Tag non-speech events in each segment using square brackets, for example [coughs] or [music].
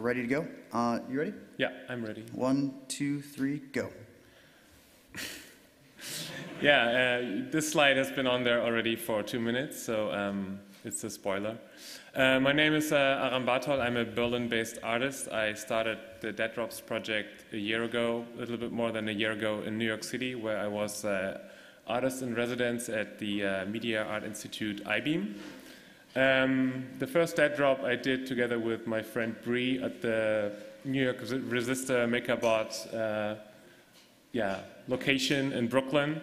ready to go. Uh, you ready? Yeah, I'm ready. One, two, three, go. [laughs] Yeah, uh, this slide has been on there already for two minutes, so um, it's a spoiler. Uh, my name is uh, Aram Bartholl. I'm a Berlin-based artist. I started the Dead Drops project a year ago, a little bit more than a year ago in New York City, where I was uh, artist in residence at the uh, Media Art Institute Eyebeam. Um, the first Dead Drop I did together with my friend Bre at the New York Resistor MakerBot uh, yeah, location in Brooklyn.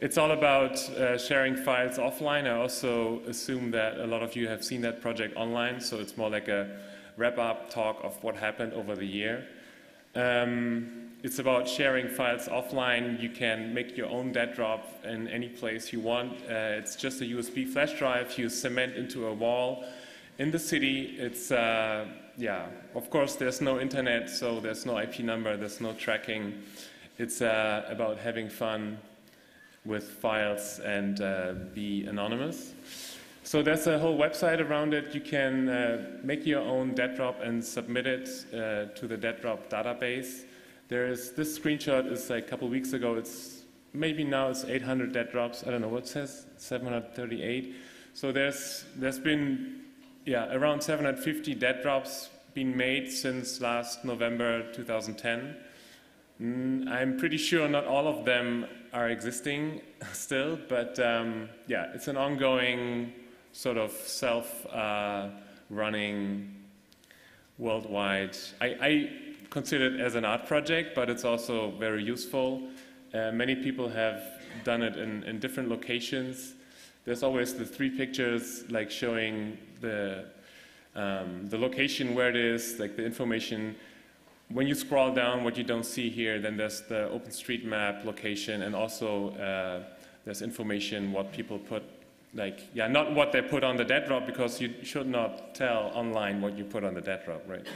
It's all about uh, sharing files offline. I also assume that a lot of you have seen that project online, so it's more like a wrap-up talk of what happened over the year. Um, it's about sharing files offline. You can make your own dead drop in any place you want. Uh, it's just a USB flash drive you cement into a wall in the city. It's, uh, yeah, of course, there's no internet, so there's no IP number, there's no tracking. It's uh, about having fun with files and uh, be anonymous. So there's a whole website around it. You can uh, make your own dead drop and submit it uh, to the dead drop database. There's this screenshot is like a couple weeks ago. It's maybe now it's 800 dead drops. I don't know what says 738. So there's there's been yeah around 750 dead drops been made since last November 2010. Mm, I'm pretty sure not all of them are existing [laughs] still, but um, yeah, it's an ongoing sort of self-running uh, worldwide. I, I, consider it as an art project, but it's also very useful. Uh, many people have done it in, in, different locations. There's always the three pictures, like showing the um, the location where it is, like the information when you scroll down, what you don't see here, then there's the OpenStreetMap location, and also uh, there's information what people put, like, yeah, not what they put on the dead drop, because you should not tell online what you put on the dead drop, right?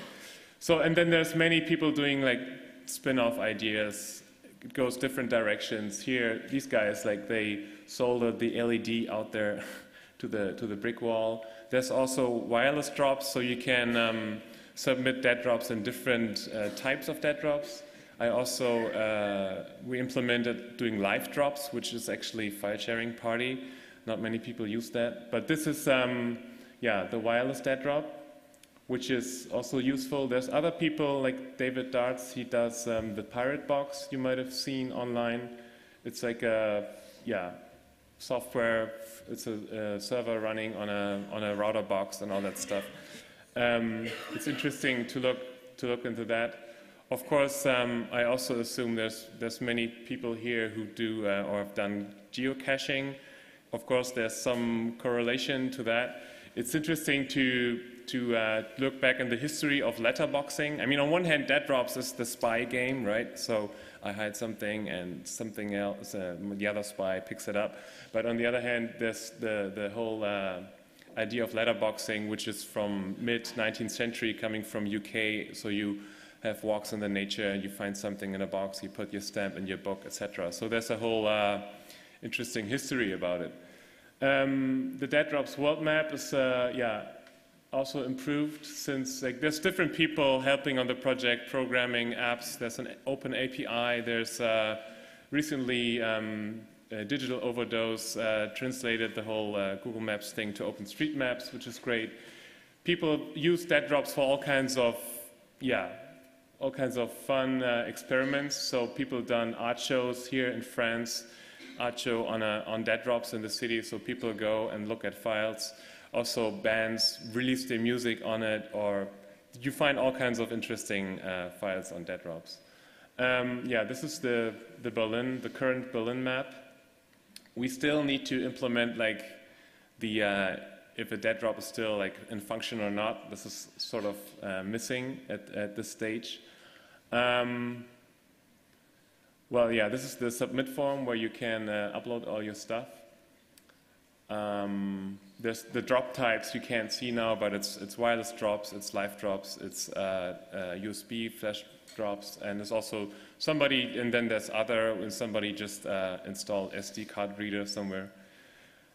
So, and then there's many people doing like spin-off ideas. It goes different directions. Here, these guys, like, they soldered the LED out there [laughs] to the to the brick wall. There's also wireless drops, so you can. Um, submit dead drops in different uh, types of dead drops. I also, uh, we implemented doing live drops, which is actually file sharing party. Not many people use that. But this is, um, yeah, the wireless dead drop, which is also useful. There's other people like David Darts, he does um, the Pirate Box you might have seen online. It's like a, yeah, software, it's a, a server running on a, on a router box and all that stuff. Um, it's interesting to look, to look into that. Of course, um, I also assume there's, there's many people here who do uh, or have done geocaching. Of course, there's some correlation to that. It's interesting to, to uh, look back in the history of letterboxing. I mean, on one hand, Dead Drops is the spy game, right? So I hide something and something else, uh, the other spy picks it up. But on the other hand, there's the, the whole uh, idea of letterboxing, which is from mid 19th century, coming from UK. So you have walks in the nature, and you find something in a box, you put your stamp in your book, etc. So there's a whole uh, interesting history about it. Um, the Dead Drops world map is, uh, yeah, also improved since like there's different people helping on the project, programming apps. There's an open API. There's uh, recently um, Digital Overdose uh, translated the whole uh, Google Maps thing to OpenStreetMaps, which is great. People use dead drops for all kinds of, yeah, all kinds of fun uh, experiments. So people done art shows here in France, art show on, a, on dead drops in the city. So people go and look at files. Also bands release their music on it or you find all kinds of interesting uh, files on dead drops. Um, yeah, this is the, the Berlin, the current Berlin map we still need to implement like the uh, if a dead drop is still like in function or not. This is sort of uh, missing at, at this stage. Um, well, yeah, this is the submit form where you can uh, upload all your stuff. Um, there's the drop types you can't see now, but it's it's wireless drops, it's live drops, it's USB uh, uh, flash drops, and there's also somebody, and then there's other, and somebody just uh, installed SD card reader somewhere.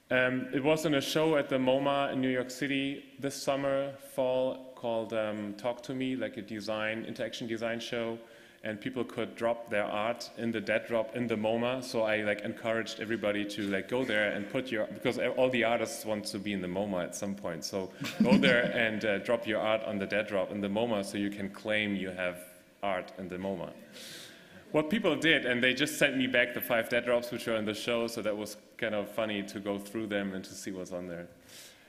Um, it was in a show at the MoMA in New York City this summer, fall, called um, Talk to Me, like a design, interaction design show. And people could drop their art in the dead drop in the MoMA. So I like encouraged everybody to like go there and put your because all the artists want to be in the MoMA at some point. So go [laughs] there and uh, drop your art on the dead drop in the MoMA, so you can claim you have art in the MoMA. What people did, and they just sent me back the five dead drops which were in the show, so that was kind of funny to go through them and to see what's on there.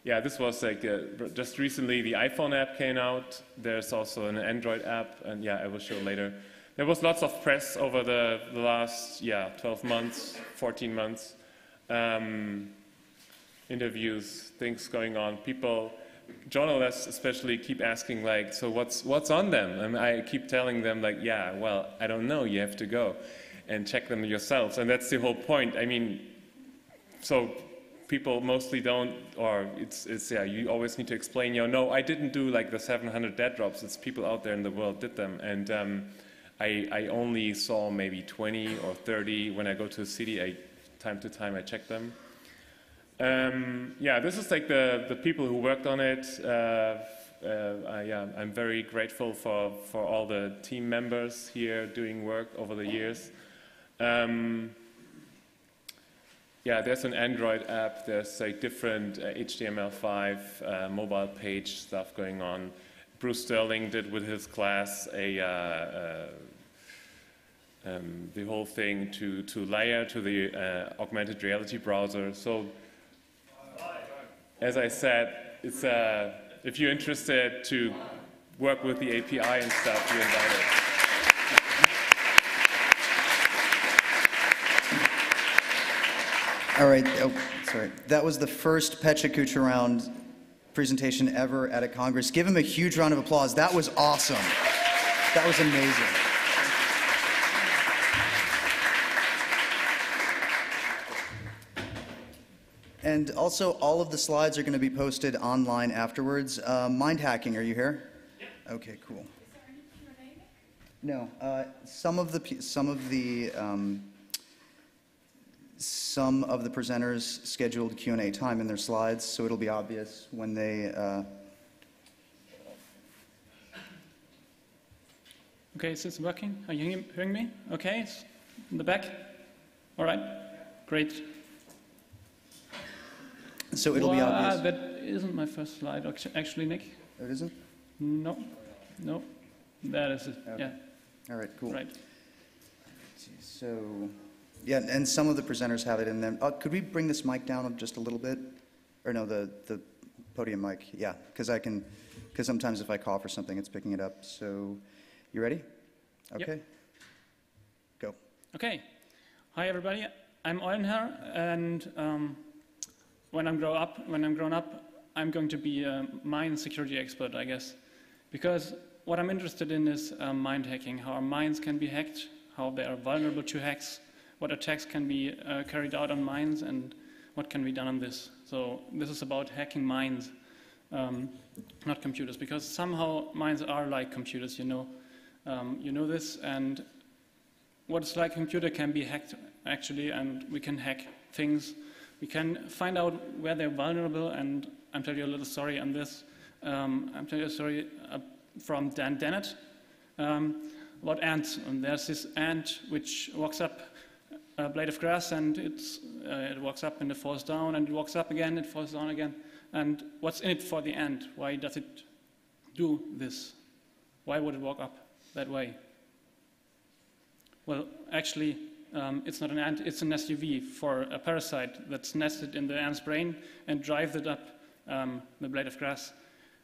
Yeah, this was like uh, just recently the iPhone app came out. There's also an Android app, and yeah, I will show later. There was lots of press over the, the last, yeah, 12 months, 14 months. Um, interviews, things going on. People, journalists especially, keep asking like, so what's, what's on them? And I keep telling them like, yeah, well, I don't know, you have to go and check them yourselves. And that's the whole point. I mean, so people mostly don't, or it's, it's, yeah, you always need to explain, you know, no, I didn't do like the 700 dead drops, it's people out there in the world did them. And um, I, I only saw maybe 20 or 30 when I go to a city. I, time to time, I check them. Um, yeah, this is like the, the people who worked on it. Uh, uh, I, yeah, I'm very grateful for, for all the team members here doing work over the years. Um, yeah, there's an Android app. There's like different uh, HTML5 uh, mobile page stuff going on. Bruce Sterling did with his class a, uh, uh, um, the whole thing to, to layer to the uh, augmented reality browser. So, as I said, it's, uh, if you're interested to work with the API and stuff, you're invited. All right. Oh, sorry. That was the first Pecha Kucha round presentation ever at a Congress. Give him a huge round of applause. That was awesome. That was amazing. And also, all of the slides are going to be posted online afterwards. Uh, mind hacking, are you here? Okay, cool. No, uh, some of the some of the um, some of the presenters scheduled Q&A time in their slides, so it'll be obvious when they... Uh... Okay, is this working? Are you hearing me? Okay, it's in the back? All right, great. So it'll well, be obvious. Uh, that isn't my first slide, actually, Nick. It isn't? No, no, that is it, okay. yeah. All right, cool. Right. So... Yeah, and some of the presenters have it in them. Uh, could we bring this mic down just a little bit? Or no, the, the podium mic, yeah, because I can, because sometimes if I cough or something, it's picking it up. So, you ready? Okay. Yep. Go. Okay. Hi, everybody. I'm Eulenher, and um, when I'm grow up, when I'm grown up, I'm going to be a mind security expert, I guess, because what I'm interested in is um, mind hacking, how our minds can be hacked, how they are vulnerable to hacks, what attacks can be uh, carried out on minds and what can be done on this. So this is about hacking minds, um, not computers, because somehow minds are like computers, you know. Um, you know this, and what's like a computer can be hacked, actually, and we can hack things. We can find out where they're vulnerable, and I'm telling you a little story on this. Um, I'm telling you a story uh, from Dan Dennett um, about ants. And there's this ant which walks up a blade of grass and it's, uh, it walks up and it falls down and it walks up again, it falls down again. And what's in it for the ant? Why does it do this? Why would it walk up that way? Well, actually, um, it's not an ant, it's an SUV for a parasite that's nested in the ant's brain and drives it up um, the blade of grass.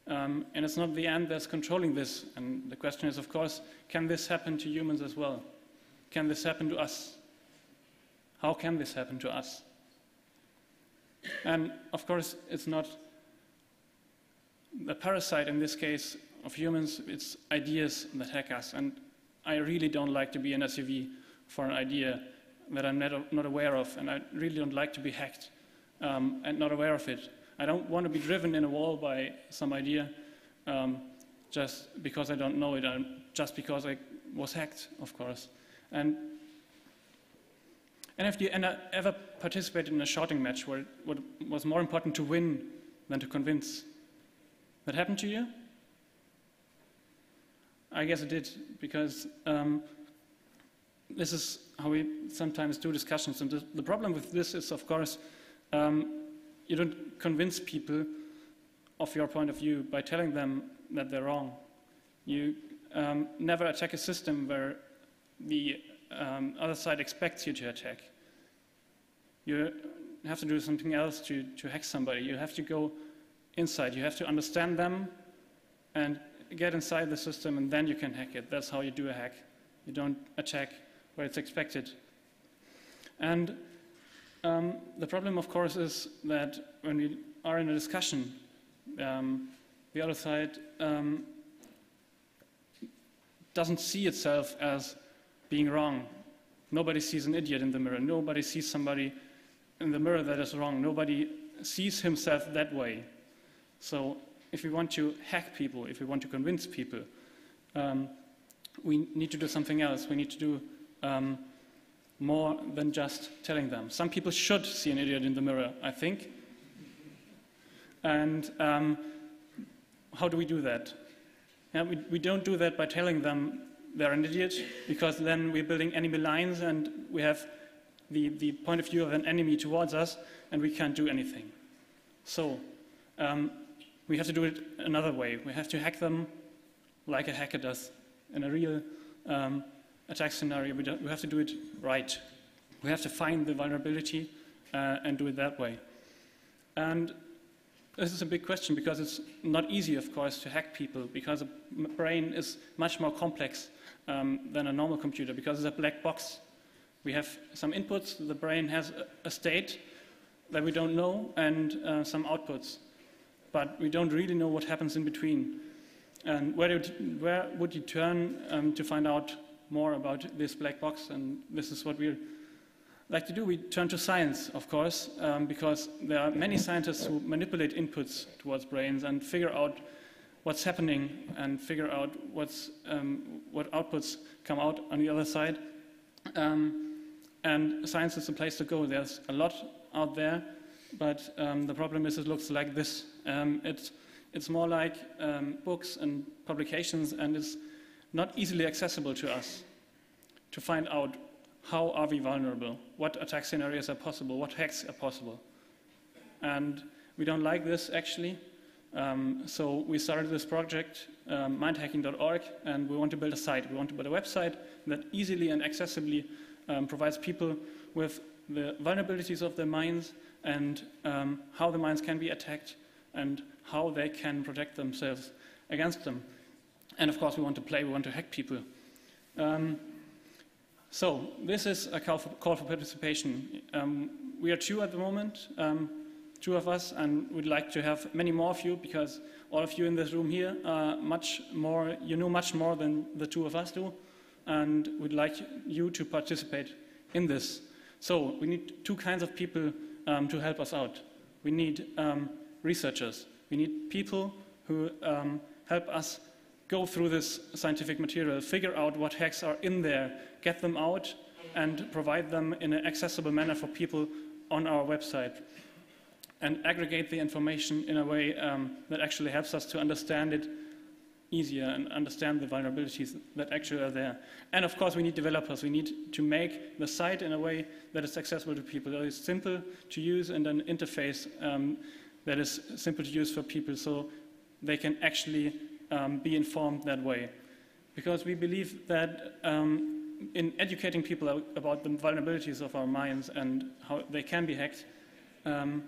Um, and it's not the ant that's controlling this. And the question is, of course, can this happen to humans as well? Can this happen to us? How can this happen to us? And of course, it's not the parasite in this case of humans, it's ideas that hack us. And I really don't like to be an SUV for an idea that I'm not, not aware of, and I really don't like to be hacked um, and not aware of it. I don't want to be driven in a wall by some idea um, just because I don't know it, just because I was hacked, of course. And and have you ever participated in a shouting match where it was more important to win than to convince? That happened to you? I guess it did, because um, this is how we sometimes do discussions. And the, the problem with this is, of course, um, you don't convince people of your point of view by telling them that they're wrong. You um, never attack a system where the um, other side expects you to attack. You have to do something else to, to hack somebody. You have to go inside. You have to understand them and get inside the system, and then you can hack it. That's how you do a hack. You don't attack where it's expected. And um, the problem, of course, is that when we are in a discussion, um, the other side um, doesn't see itself as being wrong. Nobody sees an idiot in the mirror. Nobody sees somebody in the mirror that is wrong. Nobody sees himself that way. So if we want to hack people, if we want to convince people, um, we need to do something else. We need to do um, more than just telling them. Some people should see an idiot in the mirror, I think. And um, how do we do that? Yeah, we, we don't do that by telling them they're an idiot, because then we're building enemy lines and we have the, the point of view of an enemy towards us, and we can't do anything. So, um, we have to do it another way. We have to hack them like a hacker does in a real um, attack scenario. We, we, have to do it right. We have to find the vulnerability uh, and do it that way. And this is a big question because it's not easy, of course, to hack people because a brain is much more complex um, than a normal computer because it's a black box. We have some inputs, the brain has a state that we don't know, and uh, some outputs but we don't really know what happens in between. And where, where would you turn um, to find out more about this black box? And this is what we like to do. We turn to science, of course, um, because there are many scientists who manipulate inputs towards brains and figure out what's happening and figure out what's, um, what outputs come out on the other side. Um, and science is the place to go. There's a lot out there, but um, the problem is it looks like this. Um, it, it's more like books and publications, and it's not easily accessible to us to find out how are we vulnerable, what attack scenarios are possible, what hacks are possible. And we don't like this, actually. Um, so we started this project, um, mindhacking.org, and we want to build a site. We want to build a website that easily and accessibly um, provides people with the vulnerabilities of their minds and um, how the minds can be attacked and how they can protect themselves against them. And of course, we want to play, we want to hack people. Um, so this is a call for, call for participation. Um, we are two at the moment, um, two of us, and we'd like to have many more of you because all of you in this room here are much more, you know much more than the two of us do, and we'd like you to participate in this. So we need two kinds of people um, to help us out. We need um, researchers. We need people who um, help us go through this scientific material, figure out what hacks are in there, get them out, and provide them in an accessible manner for people on our website, and aggregate the information in a way um, that actually helps us to understand it easier and understand the vulnerabilities that actually are there. And of course, we need developers. We need to make the site in a way that is accessible to people, that is simple to use and an interface um, that is simple to use for people so they can actually um, be informed that way. Because we believe that um, in educating people about the vulnerabilities of our minds and how they can be hacked, um,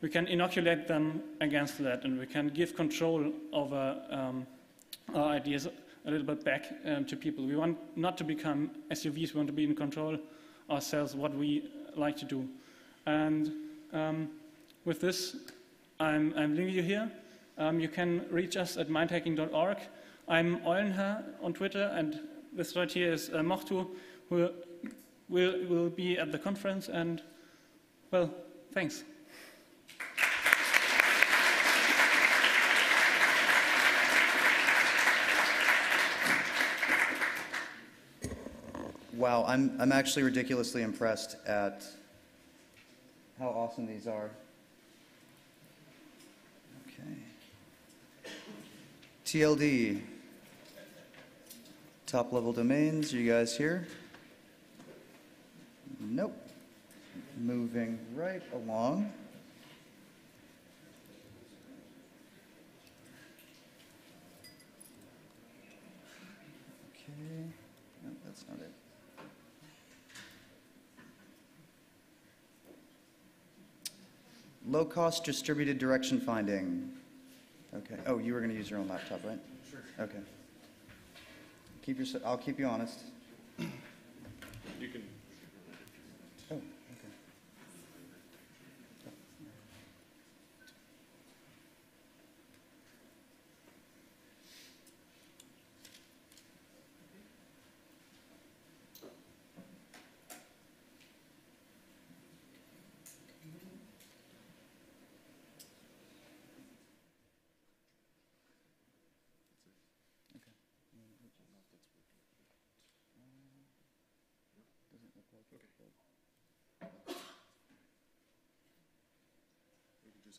we can inoculate them against that and we can give control over um, our ideas a little bit back um, to people. We want not to become SUVs, we want to be in control ourselves, what we like to do. And um, with this, I'm, I'm leaving you here. Um, you can reach us at mindhacking.org. I'm Eulenher on Twitter, and this right here is uh, Mochtu, who will, will be at the conference. And, well, thanks. Wow, I'm, I'm actually ridiculously impressed at how awesome these are. Okay. TLD. Top level domains, you guys here? Nope. Moving right along. Okay, no, that's not it. Low-cost distributed direction finding. Okay, oh, you were going to use your own laptop, right? Sure. Okay. Keep your, I'll keep you honest. You can.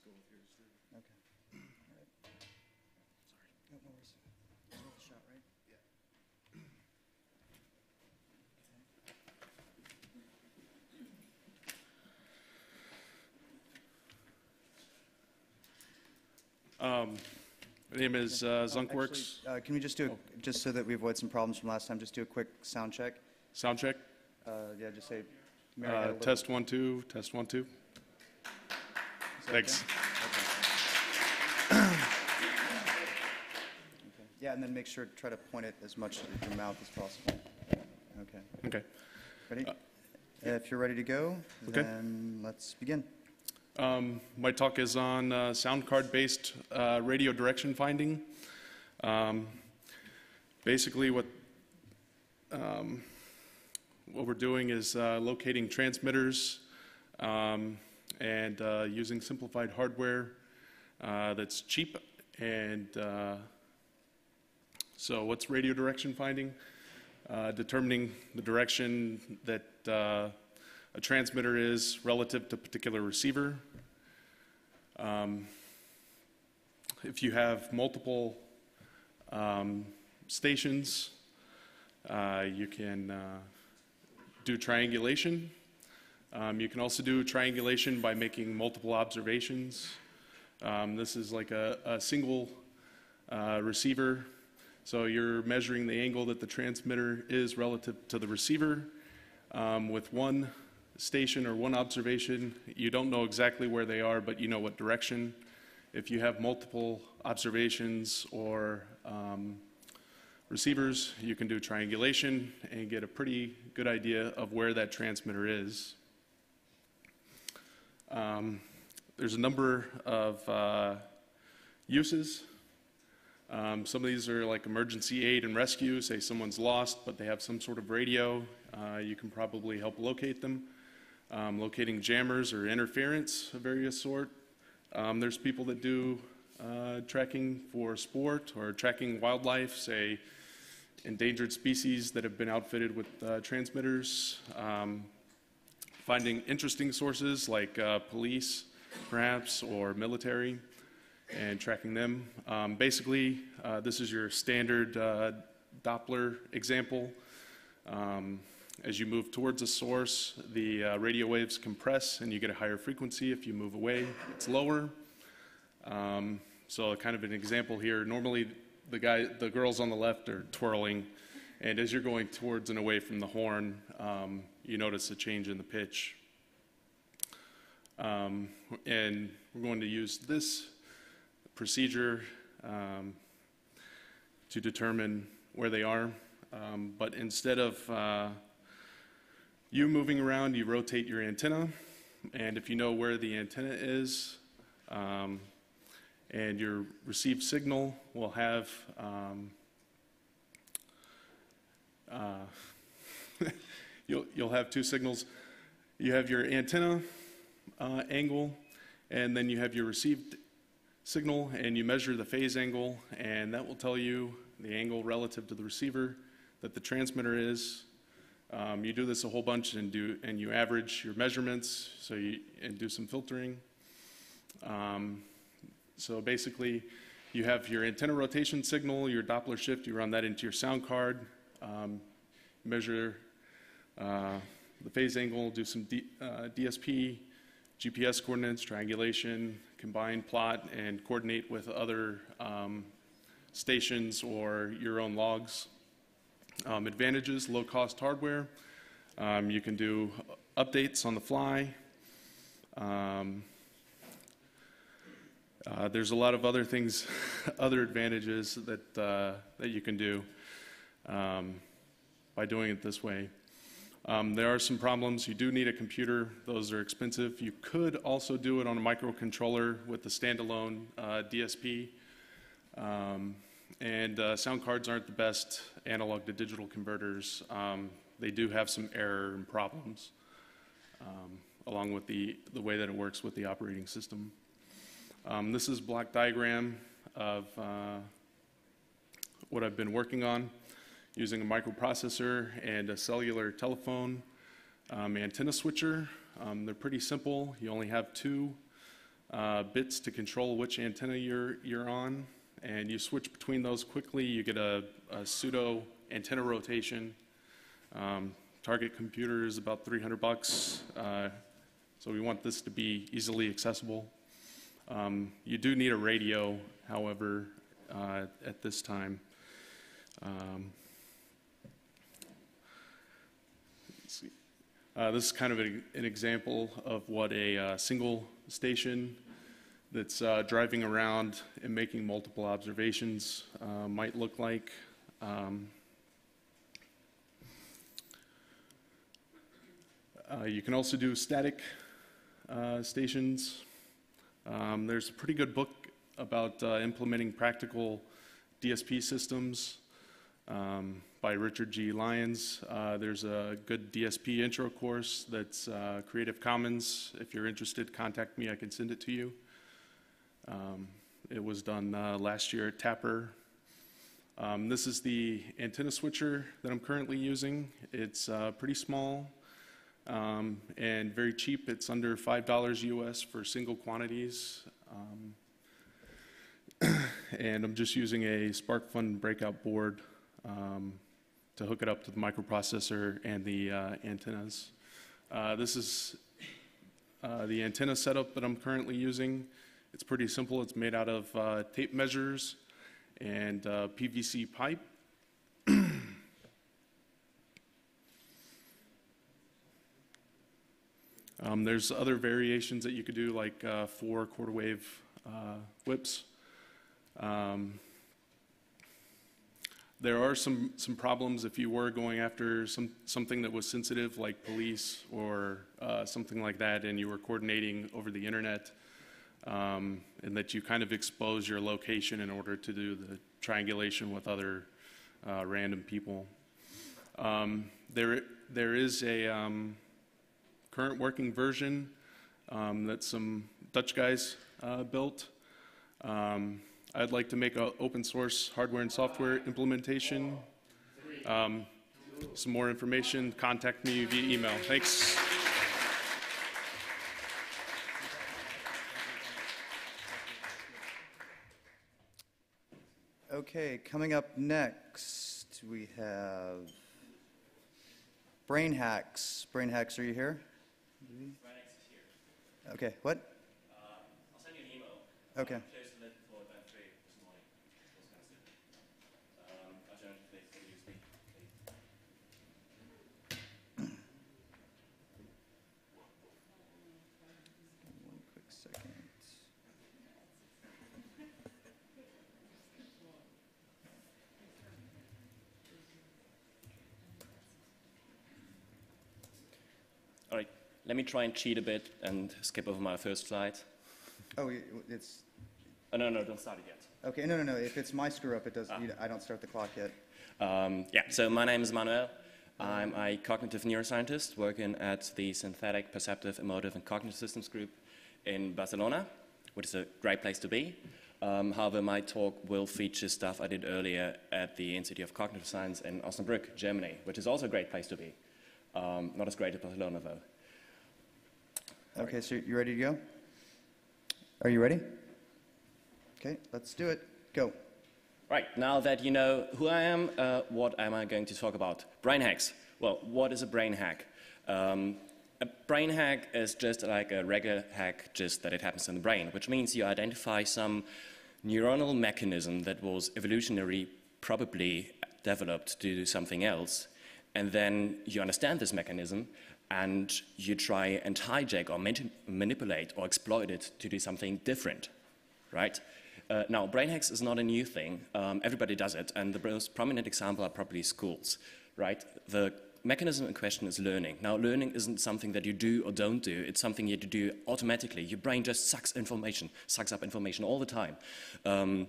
Okay. All right. Sorry. No, no worries. Is that the shot, right? Yeah. Um, My name is uh, Zunkworks. Actually, uh, Can we just do, a- just so that we avoid some problems from last time, just do a quick sound check? Sound check. Uh, Yeah, just say. Mary Uh, had a little- Test one, two, test one, two. Thanks. okay? Okay. Yeah, and then make sure, to try to point it as much with your mouth as possible. Okay, Okay. ready? If you're ready to go, Okay. then let's begin. Um, My talk is on uh, sound card-based uh, radio direction finding. Um, Basically, what, um, what we're doing is uh, locating transmitters um, and uh, using simplified hardware uh, that's cheap. And uh, so what's radio direction finding? Uh, Determining the direction that uh, a transmitter is relative to a particular receiver. Um, If you have multiple um, stations, you can do triangulation. Um, You can also do triangulation by making multiple observations. Um, This is like a, a single uh, receiver, so you're measuring the angle that the transmitter is relative to the receiver. Um, With one station or one observation, you don't know exactly where they are, but you know what direction. If you have multiple observations or um, receivers, you can do triangulation and get a pretty good idea of where that transmitter is. Um, There's a number of uh, uses. Um, Some of these are like emergency aid and rescue, say someone's lost, but they have some sort of radio, uh, you can probably help locate them. Um, Locating jammers or interference of various sort. Um, There's people that do uh, tracking for sport or tracking wildlife, say endangered species that have been outfitted with uh, transmitters. Um, Finding interesting sources like uh, police, perhaps, or military, and tracking them. Um, Basically, uh, this is your standard uh, Doppler example. Um, As you move towards a source, the uh, radio waves compress and you get a higher frequency. If you move away, it's lower. Um, So kind of an example here, normally the guy, the girls on the left are twirling, and as you're going towards and away from the horn, um, you notice a change in the pitch. Um, And we're going to use this procedure um, to determine where they are. Um, But instead of uh, you moving around, you rotate your antenna, and if you know where the antenna is, um, and your received signal will have, um, uh, you'll, you'll have two signals. You have your antenna uh, angle, and then you have your received signal, and you measure the phase angle, and that will tell you the angle relative to the receiver that the transmitter is. Um, you do this a whole bunch and do, and you average your measurements, so you, and do some filtering. Um, so basically, you have your antenna rotation signal, your Doppler shift, you run that into your sound card. Um, measure the phase angle, do some D, uh, DSP, GPS coordinates, triangulation, combine plot, and coordinate with other um, stations or your own logs. Um, advantages, low-cost hardware. Um, you can do updates on the fly. Um, uh, there's a lot of other things, [laughs] other advantages that, uh, that you can do um, by doing it this way. Um, there are some problems. You do need a computer. Those are expensive. You could also do it on a microcontroller with the standalone uh, DSP. Um, and uh, sound cards aren't the best analog to digital converters. Um, they do have some error and problems, um, along with the, the way that it works with the operating system. Um, this is block diagram of uh, what I've been working on using a microprocessor and a cellular telephone um, antenna switcher. Um, they're pretty simple. You only have two uh, bits to control which antenna you're, you're on, and you switch between those quickly. You get a, a pseudo antenna rotation. Um, target computer is about 300 bucks, uh, so we want this to be easily accessible. Um, you do need a radio, however, uh, at this time. Um, let's see. Uh, this is kind of a, an example of what a uh, single station that's uh, driving around and making multiple observations uh, might look like. Um, uh, you can also do static stations. Um, there's a pretty good book about implementing practical DSP systems um, by Richard G. Lyons. Uh, there's a good DSP intro course that's uh, Creative Commons. If you're interested, contact me. I can send it to you. Um, it was done uh, last year at TAPR. Um, this is the antenna switcher that I'm currently using. It's uh, pretty small um, and very cheap. It's under $5 US for single quantities. Um, [clears throat] and I'm just using a SparkFun breakout board um, to hook it up to the microprocessor and the uh, antennas. Uh, this is uh, the antenna setup that I'm currently using. It's pretty simple. It's made out of uh, tape measures and uh, PVC pipe. [clears throat] Um, there's other variations that you could do, like uh, four quarter wave whips. Um, there are some, some problems if you were going after some, something that was sensitive, like police or uh, something like that, and you were coordinating over the internet, um, and that you kind of expose your location in order to do the triangulation with other uh, random people. Um, there, there is a um, current working version um, that some Dutch guys uh, built. I'd like to make an open source hardware and software implementation. Um, some more information, contact me via email. Thanks. Okay, coming up next, we have Brain Hacks. Brain Hacks, are you here? Brain Hacks is here. Okay, what? Uh, I'll send you an email. Okay. I closed the lid for event three this morning. It was kind of stupid. Um, I'll turn it to the USB. please. One quick second. All right, let me try and cheat a bit and skip over my first slide. Oh, it's, Oh, no, no, don't start it yet. okay, no, no, no, if it's my screw up, it does, you- I don't start the clock yet. Um, yeah, so my name is Manuel. I'm a cognitive neuroscientist working at the Synthetic, Perceptive, Emotive, and Cognitive Systems Group in Barcelona, which is a great place to be. Um, however, my talk will feature stuff I did earlier at the Institute of Cognitive Science in Osnabrück, Germany, which is also a great place to be. Um, not as great as Barcelona, though. Okay, so you ready to go? Are you ready? Okay, let's do it. Go. Right, now that you know who I am, uh, what am I going to talk about? Brain hacks. Well, what is a brain hack? Um, a brain hack is just like a regular hack, just that it happens in the brain, which means you identify some neuronal mechanism that was evolutionary probably developed to do something else, and then you understand this mechanism and you try and hijack or manip- manipulate or exploit it to do something different, right? Uh, now, brain hacks is not a new thing. Um, everybody does it, and the most prominent example are probably schools, right? The mechanism in question is learning. Now, learning isn't something that you do or don't do. It's something you do automatically. Your brain just sucks information, sucks up information all the time. Um,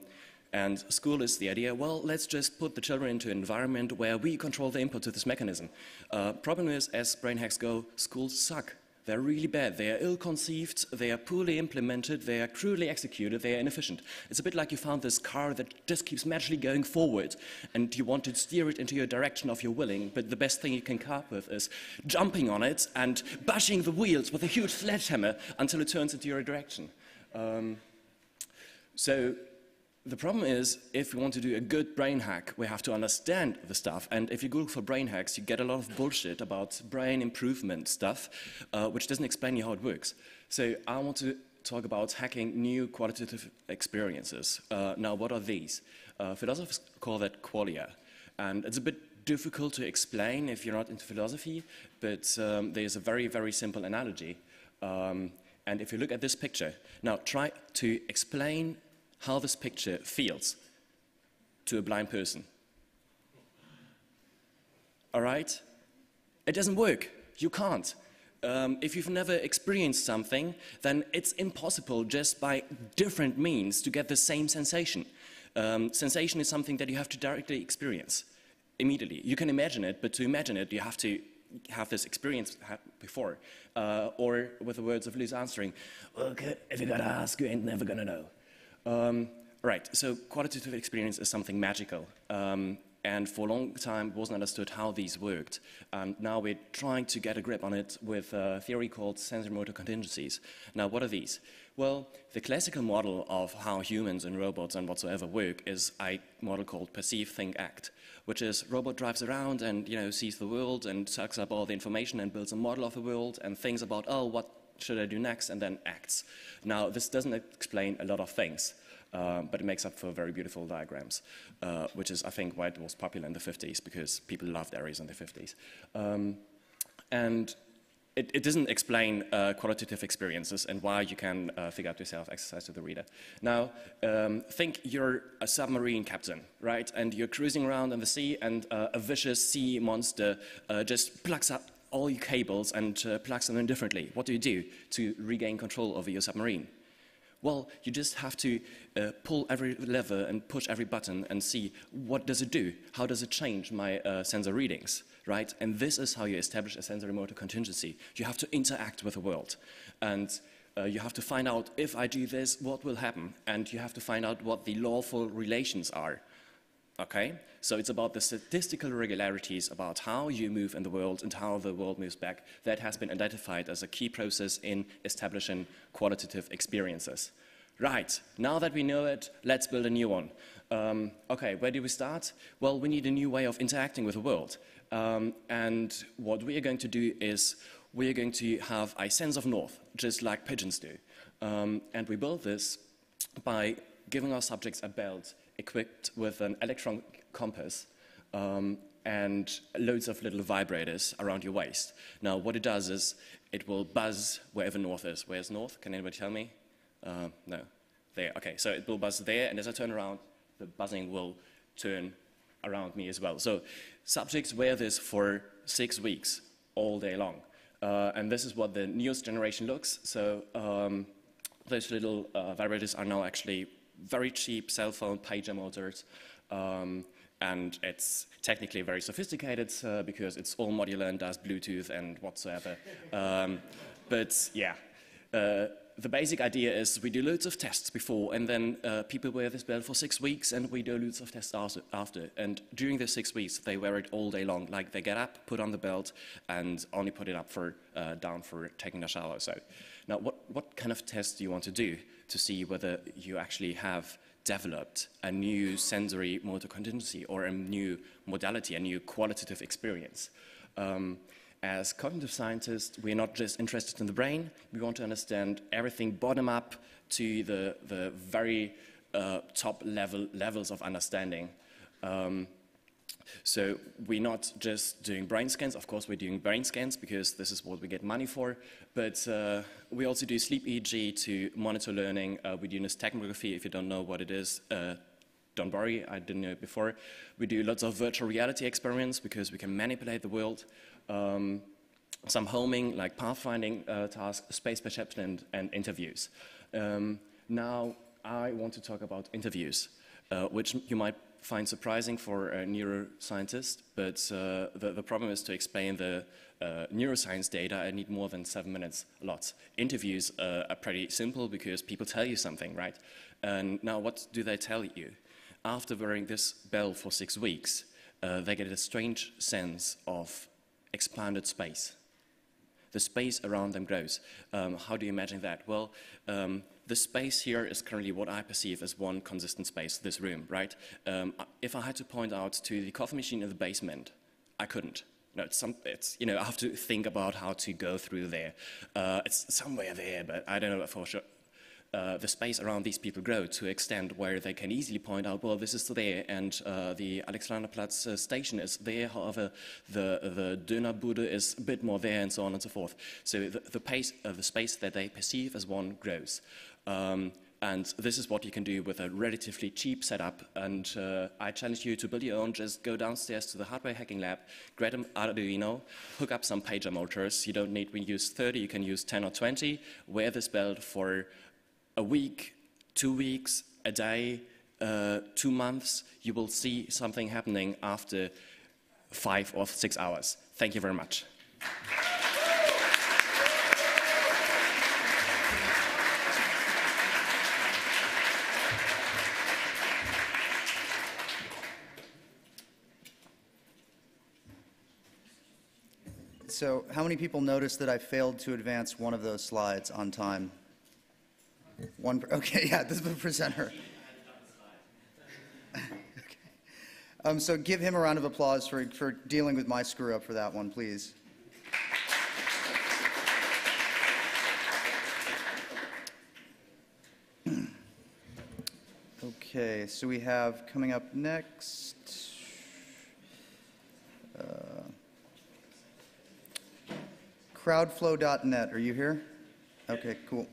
and school is the idea, well, let's just put the children into an environment where we control the input to this mechanism. Uh, problem is, as brain hacks go, schools suck. They're really bad. They are ill conceived, they are poorly implemented, they are crudely executed, they are inefficient. It's a bit like you found this car that just keeps magically going forward and you want to steer it into your direction of your willing, but the best thing you can come up with is jumping on it and bashing the wheels with a huge sledgehammer until it turns into your direction. Um, so the problem is, if we want to do a good brain hack, we have to understand the stuff. And if you Google for brain hacks, you get a lot of bullshit about brain improvement stuff, uh, which doesn't explain you how it works. So I want to talk about hacking new qualitative experiences. Uh, now, what are these? Uh, philosophers call that qualia. And it's a bit difficult to explain if you're not into philosophy, but um, there's a very, very simple analogy. Um, and if you look at this picture, now try to explain how this picture feels to a blind person. All right? It doesn't work. You can't. Um, if you've never experienced something, then it's impossible just by different means to get the same sensation. Um, sensation is something that you have to directly experience immediately. You can imagine it, but to imagine it, you have to have this experience before. Uh, or, with the words of Louis Armstrong, okay, if you gotta ask, you ain't never gonna know. Um, right, so qualitative experience is something magical. Um, and for a long time it wasn't understood how these worked. And now we're trying to get a grip on it with a theory called sensory-motor contingencies. Now, what are these? Well, the classical model of how humans and robots and whatsoever work is a model called perceive, think, act, which is robot drives around and you know sees the world and sucks up all the information and builds a model of the world and thinks about, oh, what should I do next, and then acts. Now, this doesn't explain a lot of things. Uh, but it makes up for very beautiful diagrams, uh, which is, I think, why it was popular in the 50s, because people loved areas in the 50s. Um, and it, it, doesn't explain uh, qualitative experiences and why you can uh, figure out yourself exercise to the reader. Now, um, think you're a submarine captain, right? And you're cruising around in the sea, and uh, a vicious sea monster uh, just plucks up all your cables and plugs them in differently. What do you do to regain control over your submarine? Well, you just have to uh, pull every lever and push every button and see what does it do? How does it change my uh, sensor readings, right? And this is how you establish a sensory motor contingency. You have to interact with the world. And uh, you have to find out if I do this, what will happen? And you have to find out what the lawful relations are. Okay? So it's about the statistical regularities about how you move in the world and how the world moves back. That has been identified as a key process in establishing qualitative experiences. Right, now that we know it, let's build a new one. Um, okay, where do we start? Well, we need a new way of interacting with the world. Um, and what we are going to do is we are going to have a sense of north, just like pigeons do. Um, and we build this by giving our subjects a belt equipped with an electron compass um, and loads of little vibrators around your waist. Now, what it does is it will buzz wherever north is. Where's north? Can anybody tell me? Uh, no. There. Okay, so it will buzz there, and as I turn around, the buzzing will turn around me as well. So subjects wear this for six weeks, all day long. Uh, and this is what the newest generation looks. So um, those little uh, vibrators are now actually very cheap cell phone pager motors. Um, and it's technically very sophisticated uh, because it's all modular and does Bluetooth and whatsoever. Um, but yeah, uh, the basic idea is we do loads of tests before, and then uh, people wear this belt for six weeks, and we do loads of tests after. And during the six weeks, they wear it all day long. Like they get up, put on the belt, and only put it up for uh, down for taking a shower. So, now what what kind of tests do you want to do to see whether you actually have developed a new sensory motor contingency or a new modality, a new qualitative experience. Um, as cognitive scientists, we're not just interested in the brain, we want to understand everything bottom up to the, the very uh, top level levels of understanding. Um, so we're not just doing brain scans. Of course, we're doing brain scans because this is what we get money for. But uh, we also do sleep EEG to monitor learning. Uh, we do nystagmography. If you don't know what it is, uh, don't worry, I didn't know it before. We do lots of virtual reality experiments because we can manipulate the world. Um, some homing, like pathfinding uh, tasks, space perception, and, and interviews. Um, now, I want to talk about interviews, uh, which you might find surprising for a neuroscientist, but uh, the, the, problem is to explain the uh, neuroscience data, I need more than seven minutes, lots. Interviews uh, are pretty simple because people tell you something, right? And now what do they tell you? After wearing this bell for six weeks, they get a strange sense of expanded space. The space around them grows. Um, how do you imagine that? Well, um, the space here is currently what I perceive as one consistent space, this room, right? Um, if I had to point out to the coffee machine in the basement, I couldn't. No, it's, some, it's, you know, I have to think about how to go through there. Uh, it's somewhere there, but I don't know for sure. Uh, the space around these people grow to extent where they can easily point out, well, this is there, and uh, the Alexanderplatz uh, station is there, however, the, the Dönerbude is a bit more there, and so on and so forth. So the, the, pace, the space that they perceive as one grows. Um, and this is what you can do with a relatively cheap setup. And uh, I challenge you to build your own. Just go downstairs to the hardware hacking lab, grab an Arduino, hook up some pager motors. You don't need to use 30, you can use 10 or 20. Wear this belt for a week, two weeks, a day, uh, two months. You will see something happening after five or six hours. Thank you very much. So how many people noticed that I failed to advance one of those slides on time? One, okay, [laughs] yeah, this is the presenter. [laughs] okay. um, so give him a round of applause for, for dealing with my screw up for that one, please. [clears throat] okay, so we have coming up next. Uh, crowdflow.net, are you here? Okay, cool.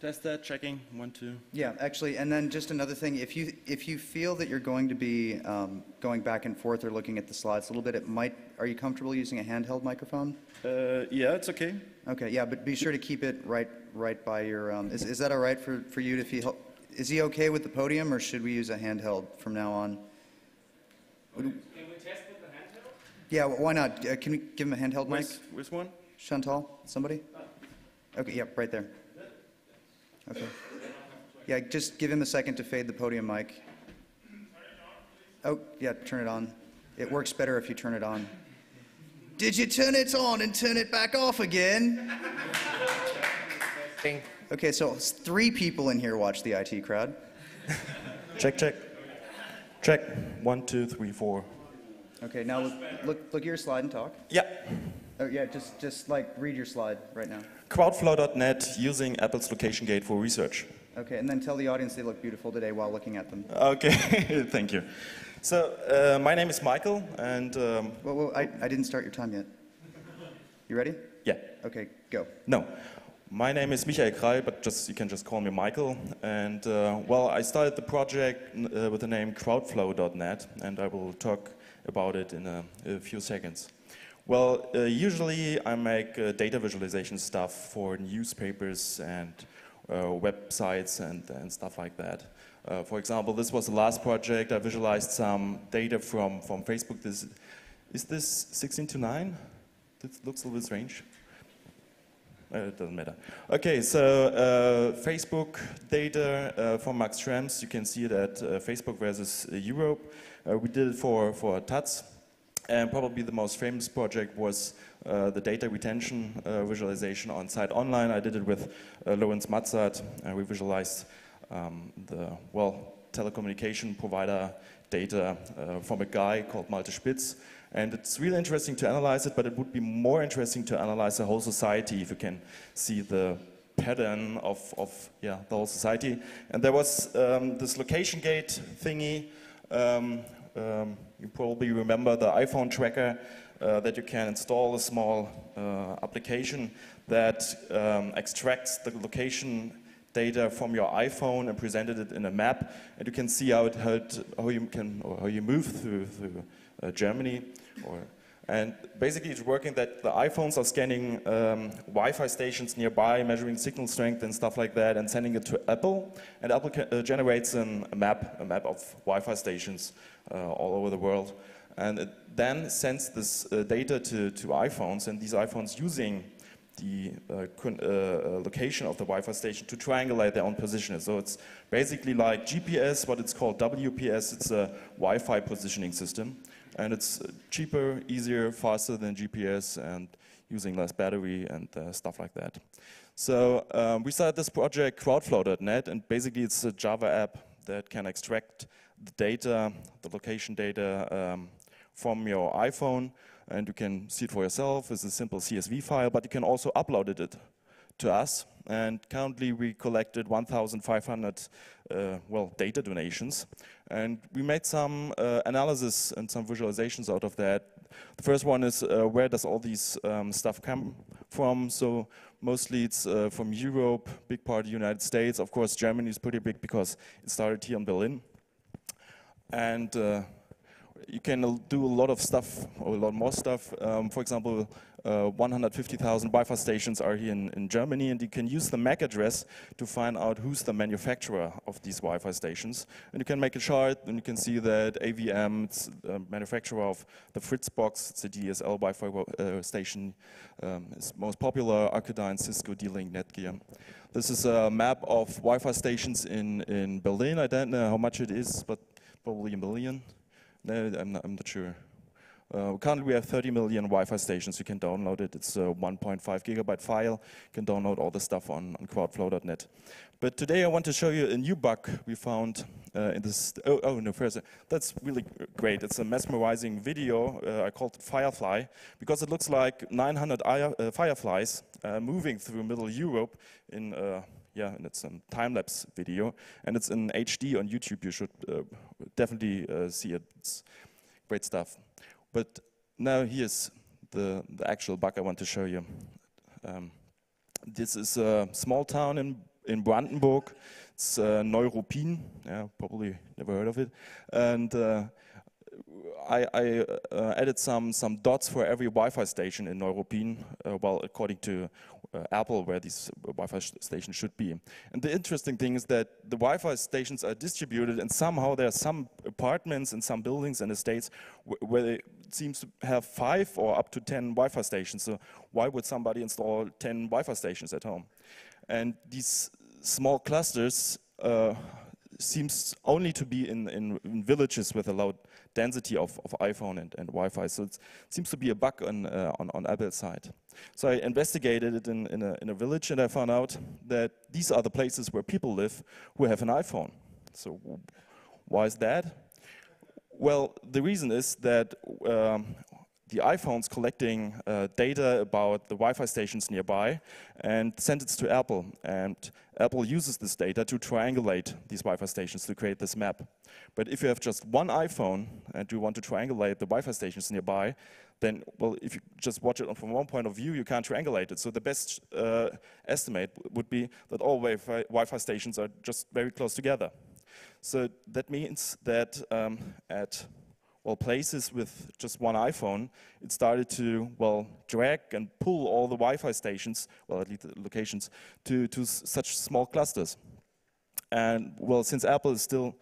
Test that, checking, one, two. Yeah, actually, and then just another thing, if you, if you feel that you're going to be um, going back and forth or looking at the slides a little bit, it might, are you comfortable using a handheld microphone? Uh, yeah, it's okay. Okay, yeah, but be sure to keep it right, right by your, um, is, is that all right for, for you to feel, is he okay with the podium, or should we use a handheld from now on? Can we test with the handheld? Yeah, why not? Uh, Can we give him a handheld mic? Where's, where's one? Chantal, somebody? Okay, yeah, right there. Okay. Yeah, just give him a second to fade the podium mic. Oh, yeah, turn it on. It works better if you turn it on. Did you turn it on and turn it back off again? [laughs] Okay, so three people in here watch the IT crowd. Check, check. Check. One, two, three, four. Okay, now look, look, look at your slide and talk. Yeah. Oh, yeah, just, just like read your slide right now. Crowdflow.net using Apple's Location Gate for research. Okay, and then tell the audience they look beautiful today while looking at them. Okay, [laughs] thank you. So, uh, my name is Michael, and. Um, Well, well I, I didn't start your time yet. You ready? yeah. Okay, go. No. My name is Michael Kreil, but just you can just call me Michael. And uh, well, I started the project uh, with the name Crowdflow.net, and I will talk about it in a, a few seconds. Well, uh, usually I make uh, data visualization stuff for newspapers and uh, websites and, and stuff like that. Uh, for example, this was the last project. I visualized some data from, from Facebook. This, is this 16 to 9? This looks a little bit strange. Uh, it doesn't matter. Okay, so uh, Facebook data uh, from Max Schrems. You can see it at uh, Facebook versus uh, Europe. Uh, we did it for, for taz. And probably the most famous project was the data retention visualization on Zeit Online. I did it with uh, Lorenz and we visualized um, the, well, telecommunication provider data from a guy called Malte Spitz. And it's really interesting to analyze it, but it would be more interesting to analyze the whole society if you can see the pattern of, of yeah, the whole society. And there was um, this location gate thingy. Um, um, you probably remember the iPhone tracker uh, that you can install a small uh, application that um, extracts the location data from your iPhone and presented it in a map, and you can see how, it, how, it, how you can how you move through, through Germany. Or, and basically, it's working that the iPhones are scanning um, Wi-Fi stations nearby, measuring signal strength and stuff like that, and sending it to Apple. And Apple uh, generates an, a map, a map of Wi-Fi stations uh, all over the world, and it then sends this uh, data to, to iPhones, and these iPhones using the uh, uh, location of the Wi-Fi station to triangulate their own position. So it's basically like GPS, but it's called WPS. It's a Wi-Fi positioning system, and it's cheaper, easier, faster than GPS, and using less battery and uh, stuff like that. So um, we started this project, crowdflow.net, and basically it's a Java app that can extract the data, the location data um, from your iPhone and you can see it for yourself. It's a simple CSV file, but you can also upload it to us. And currently we collected 1,500 uh, well data donations, and we made some uh, analysis and some visualizations out of that. The first one is uh, where does all these um, stuff come from? So mostly it's uh, from Europe, big part of the United States. Of course, Germany is pretty big because it started here in Berlin. And uh, you can do a lot of stuff, or a lot more stuff. Um, for example, uh, 150,000 Wi-Fi stations are here in, in, Germany, and you can use the MAC address to find out who's the manufacturer of these Wi-Fi stations. And you can make a chart, and you can see that AVM, it's the manufacturer of the Fritzbox, it's a DSL Wi-Fi uh, station, um, is most popular, Arcadyan, Cisco, D-Link, Netgear. This is a map of Wi-Fi stations in, in Berlin. I don't know how much it is, but probably a million. No, I'm not, I'm not sure. Uh, currently, we have 30 million Wi-Fi stations. You can download it. It's a 1.5 gigabyte file. You can download all the stuff on, on crowdflow.net. But today, I want to show you a new bug we found uh, in this. Oh, oh, no, first, that's really great. It's a mesmerizing video. Uh, I called it Firefly because it looks like 900 uh, fireflies uh, moving through Middle Europe in uh, yeah, and it's a time-lapse video, and it's in HD on YouTube. You should uh, definitely uh, see it. It's great stuff. But now here's the, the actual bug I want to show you. Um, this is a small town in, in Brandenburg. It's uh, Neuruppin. Yeah, probably never heard of it. And uh, I, I uh, added some, some dots for every Wi-Fi station in Neuruppin, uh, well, according to uh, Apple, where these Wi-Fi stations should be. And the interesting thing is that the Wi-Fi stations are distributed, and somehow there are some apartments and some buildings and estates where they seems to have five or up to 10 Wi-Fi stations. So why would somebody install 10 Wi-Fi stations at home? And these small clusters uh, seems only to be in, in, in, villages with a low density of, of iPhone and, and Wi-Fi. So it seems to be a bug on, uh, on, on Apple's side. So I investigated it in, in, a, in a village and I found out that these are the places where people live who have an iPhone. So why is that? Well, the reason is that um, the iPhone's collecting uh, data about the Wi-Fi stations nearby and sends it to Apple. And Apple uses this data to triangulate these Wi-Fi stations to create this map. But if you have just one iPhone and you want to triangulate the Wi-Fi stations nearby, then, well, if you just watch it from one point of view, you can't triangulate it. So the best uh, estimate would be that all Wi-Fi, Wi-Fi stations are just very close together. So that means that um, at well, places with just one iPhone, it started to, well, drag and pull all the Wi-Fi stations, well, at least the locations, to, to such small clusters. And, well, since Apple is still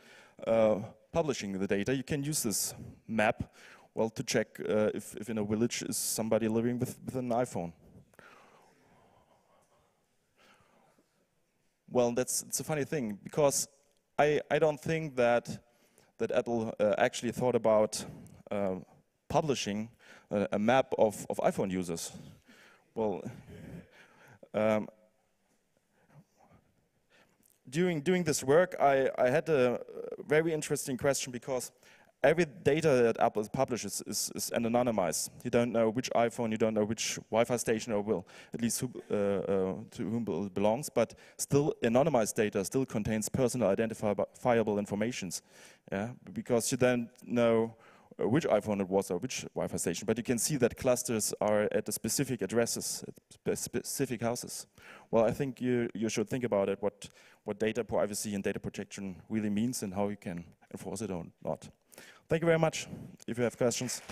uh, publishing the data, you can use this map, well, to check uh, if, if in a village is somebody living with, with an iPhone. Well, that's it's a funny thing, because I, I don't think that that Apple uh, actually thought about uh, publishing uh, a map of, of iPhone users. Well, um, during doing this work, I, I had a very interesting question because every data that Apple publishes is, is anonymized. You don't know which iPhone, you don't know which Wi-Fi station, or will at least who, uh, uh, to whom it belongs. But still, anonymized data still contains personal identifiable informations. Yeah, because you then know which iPhone it was or which Wi-Fi station. But you can see that clusters are at the specific addresses, at spe- specific houses. Well, I think you, you should think about it, what, what data privacy and data protection really means and how you can enforce it or not. Thank you very much. If you have questions.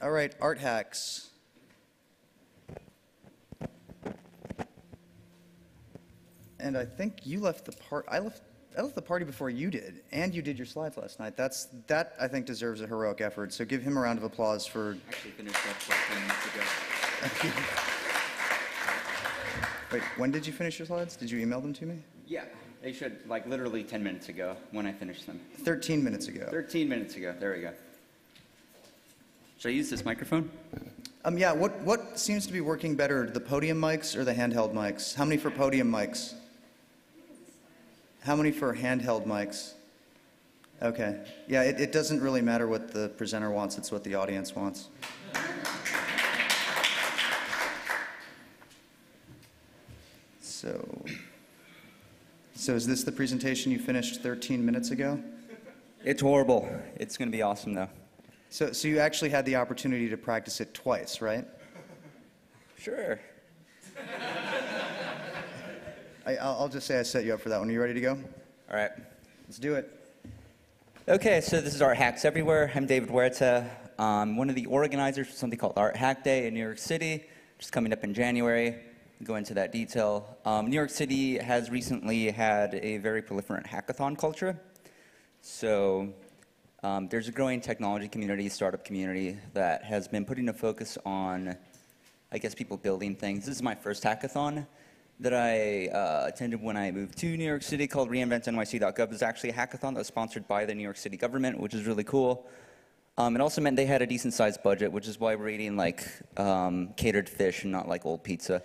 All right, art hacks. And I think you left the part, I left, I left the party before you did, and you did your slides last night. That's, that, I think, deserves a heroic effort. So give him a round of applause for, Actually finished up like 10 minutes ago. [laughs] wait, when did you finish your slides? Did you email them to me? Yeah, they should, like literally 10 minutes ago when I finished them. 13 minutes ago. 13 minutes ago, there we go. Should I use this microphone? Um, yeah, what, what seems to be working better, the podium mics or the handheld mics? How many for podium mics? How many for handheld mics? Okay. Yeah, it, it doesn't really matter what the presenter wants, it's what the audience wants. So, so is this the presentation you finished 13 minutes ago? It's horrible. It's going to be awesome though. So, so you actually had the opportunity to practice it twice, right? Sure. I, I'll, I'll just say I set you up for that one. Are you ready to go? All right. Let's do it. Okay, so this is Art Hacks Everywhere. I'm David Huerta. I'm one of the organizers for something called Art Hack Day in New York City, which is coming up in January. Go into that detail. Um, New York City has recently had a very proliferant hackathon culture. So um, there's a growing technology community, startup community that has been putting a focus on, I guess, people building things. This is my first hackathon that I uh, attended when I moved to New York City called reinventnyc.gov. It was actually a hackathon that was sponsored by the New York City government, which is really cool. Um, it also meant they had a decent sized budget, which is why we're eating like um, catered fish and not like old pizza.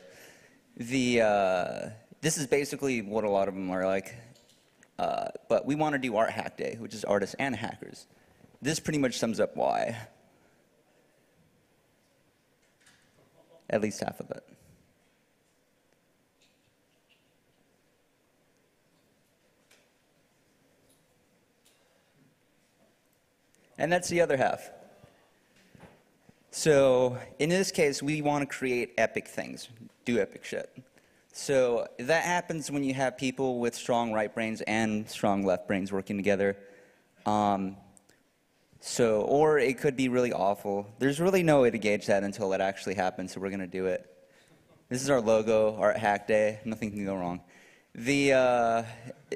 The, uh, this is basically what a lot of them are like. Uh, but we want to do Art Hack Day, which is artists and hackers. This pretty much sums up why. At least half of it. And that's the other half. So in this case, we want to create epic things, do epic shit. So that happens when you have people with strong right brains and strong left brains working together. Um, so, or it could be really awful. There's really no way to gauge that until it actually happens, so we're going to do it. This is our logo, Art Hack Day. Nothing can go wrong. The, uh,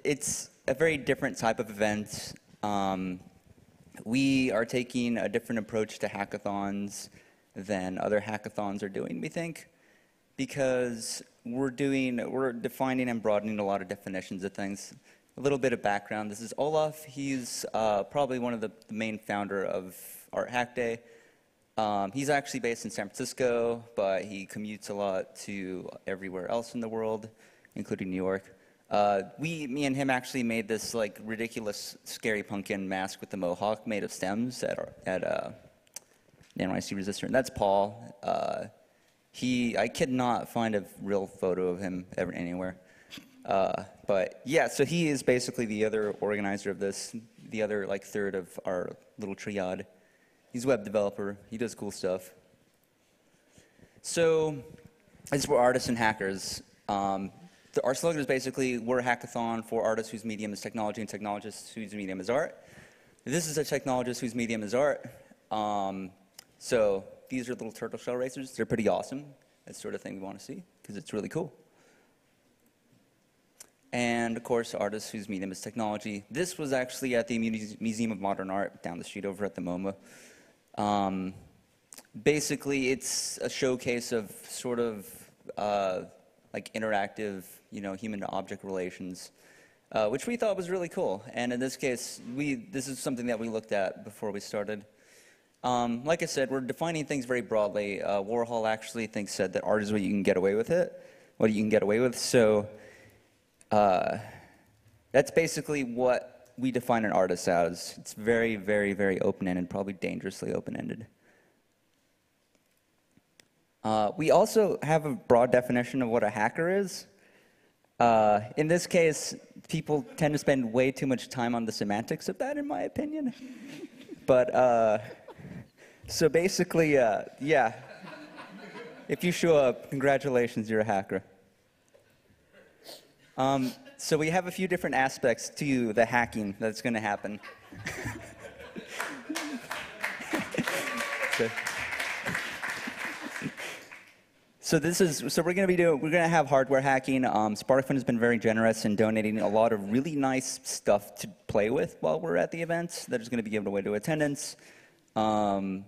it's a very different type of event. Um, we are taking a different approach to hackathons than other hackathons are doing, we think, because we're doing, we're defining and broadening a lot of definitions of things. A little bit of background. This is Olaf. He's uh, probably one of the, the main founder of Art Hack Day. Um, he's actually based in San Francisco, but he commutes a lot to everywhere else in the world, including New York. Uh, we, me and him actually made this like ridiculous scary pumpkin mask with the mohawk made of stems at, our, at uh, NYC Resistor. And that's Paul. Uh, he, I could not find a real photo of him ever anywhere. Uh, but yeah, so he is basically the other organizer of this, the other like third of our little triad. He's a web developer. He does cool stuff. So it's for artists and hackers. Um, the, our slogan is basically we're a hackathon for artists whose medium is technology and technologists whose medium is art. This is a technologist whose medium is art. Um, so these are little turtle shell racers. They're pretty awesome. That's sort of thing we want to see because it's really cool. And of course, artists whose medium is technology. This was actually at the Museum of Modern Art down the street over at the MoMA. Um, basically, it's a showcase of sort of uh, like interactive, you know, human-to-object relations, uh, which we thought was really cool. And in this case, we this is something that we looked at before we started. Um, like I said, we're defining things very broadly. Uh, Warhol actually thinks said that art is what you can get away with it, what you can get away with. So uh, that's basically what we define an artist as. It's very, very, very open-ended, probably dangerously open-ended. Uh, we also have a broad definition of what a hacker is. Uh, in this case, people tend to spend way too much time on the semantics of that, in my opinion. [laughs] but uh, so basically, uh, yeah. If you show up, congratulations, you're a hacker. Um, so we have a few different aspects to the hacking that's going to happen. [laughs] so, so this is so we're going to be doing we're going to have hardware hacking. Um, SparkFun has been very generous in donating a lot of really nice stuff to play with while we're at the event that is going to be given away to attendants. Um,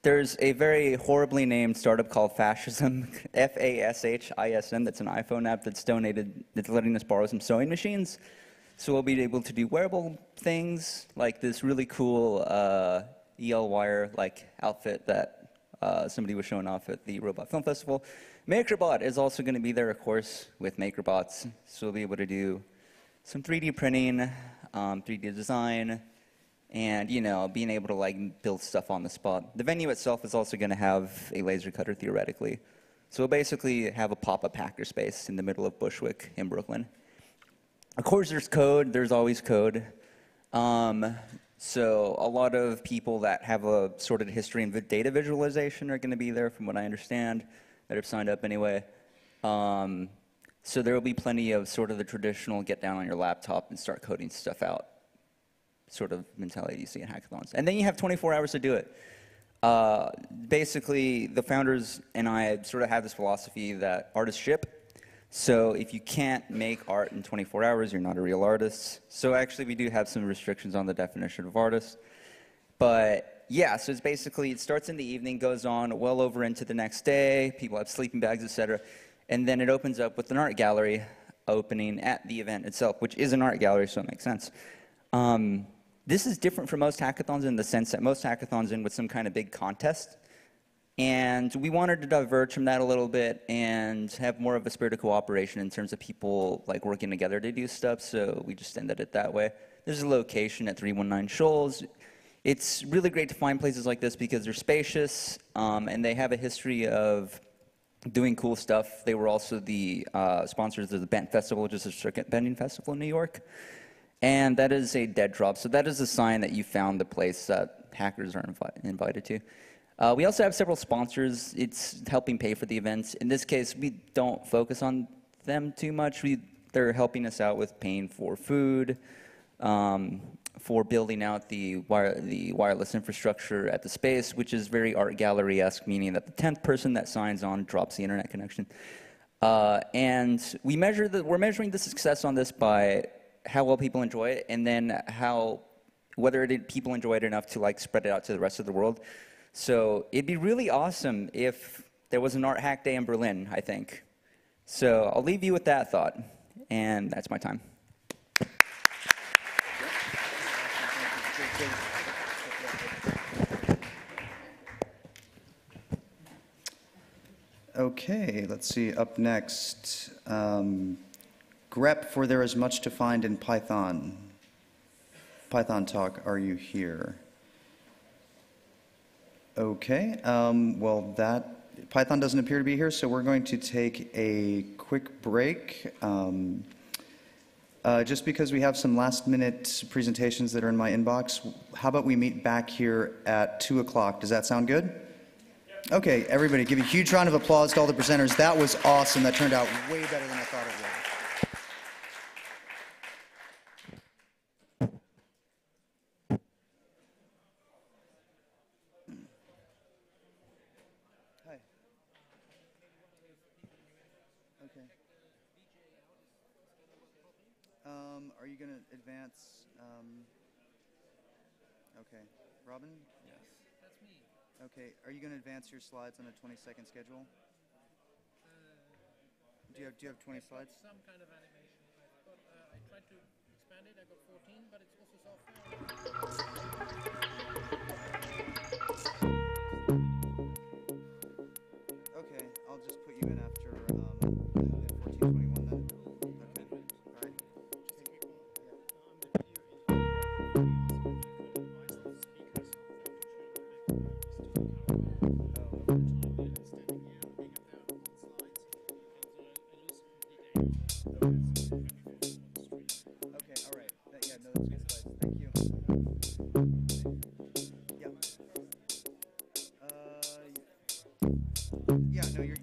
there's a very horribly named startup called Fashism, [laughs] F-A-S-H-I-S-M, that's an iPhone app that's donated, that's letting us borrow some sewing machines. So we'll be able to do wearable things, like this really cool uh, EL wire like outfit that uh, somebody was showing off at the Robot Film Festival. MakerBot is also going to be there, of course, with MakerBots. So we'll be able to do some 3D printing, um, 3D design, and you know being able to like build stuff on the spot. The venue itself is also going to have a laser cutter theoretically. So we'll basically have a pop-up hacker space in the middle of bushwick in brooklyn. Of course there's code. There's always code. Um, so a lot of people that have a sorted history in data visualization are going to be there from what i understand that have signed up anyway um, so there will be plenty of sort of the traditional get down on your laptop and start coding stuff out sort of mentality you see in hackathons. And then you have 24 hours to do it. Uh, basically, the founders and I sort of have this philosophy that artists ship. So if you can't make art in 24 hours, you're not a real artist. So actually, we do have some restrictions on the definition of artist. But yeah, so it's basically, it starts in the evening, goes on well over into the next day. People have sleeping bags, etc. And then it opens up with an art gallery opening at the event itself, which is an art gallery, so it makes sense. Um, this is different from most hackathons in the sense that most hackathons end with some kind of big contest. And we wanted to diverge from that a little bit and have more of a spirit of cooperation in terms of people like working together to do stuff. So we just ended it that way. There's a location at 319 Scholes. It's really great to find places like this because they're spacious um, and they have a history of doing cool stuff. They were also the uh, sponsors of the Bent Festival, which is a circuit bending festival in New York. And that is a dead drop. So that is a sign that you found the place that hackers are invi- invited to. Uh, we also have several sponsors. It's helping pay for the events. In this case, we don't focus on them too much. We, they're helping us out with paying for food, um, for building out the, wire, the wireless infrastructure at the space, which is very art gallery-esque, meaning that the 10th person that signs on drops the internet connection. Uh, and we measure the, we're measuring the success on this by how well people enjoy it, and then how whether it, people enjoy it enough to like spread it out to the rest of the world. So it'd be really awesome if there was an art hack day in Berlin. I think. So I'll leave you with that thought, and that's my time. Okay, let's see, up next, um, grep for there is much to find in Python. Python talk, are you here? Okay, um, well, that, Python doesn't appear to be here, so we're going to take a quick break. Um, uh, just because we have some last minute presentations that are in my inbox, how about we meet back here at 2 o'clock? Does that sound good? Okay, everybody, give a huge round of applause to all the presenters. That was awesome. That turned out way better than I thought it would. advance. Um, okay, Robin. Yes. That's me. Okay, are you going to advance your slides on a 20-second schedule? Uh, do you have Do you have 20 slides? Some kind of animation. but uh, I tried to expand it. I got 14, but it's also software.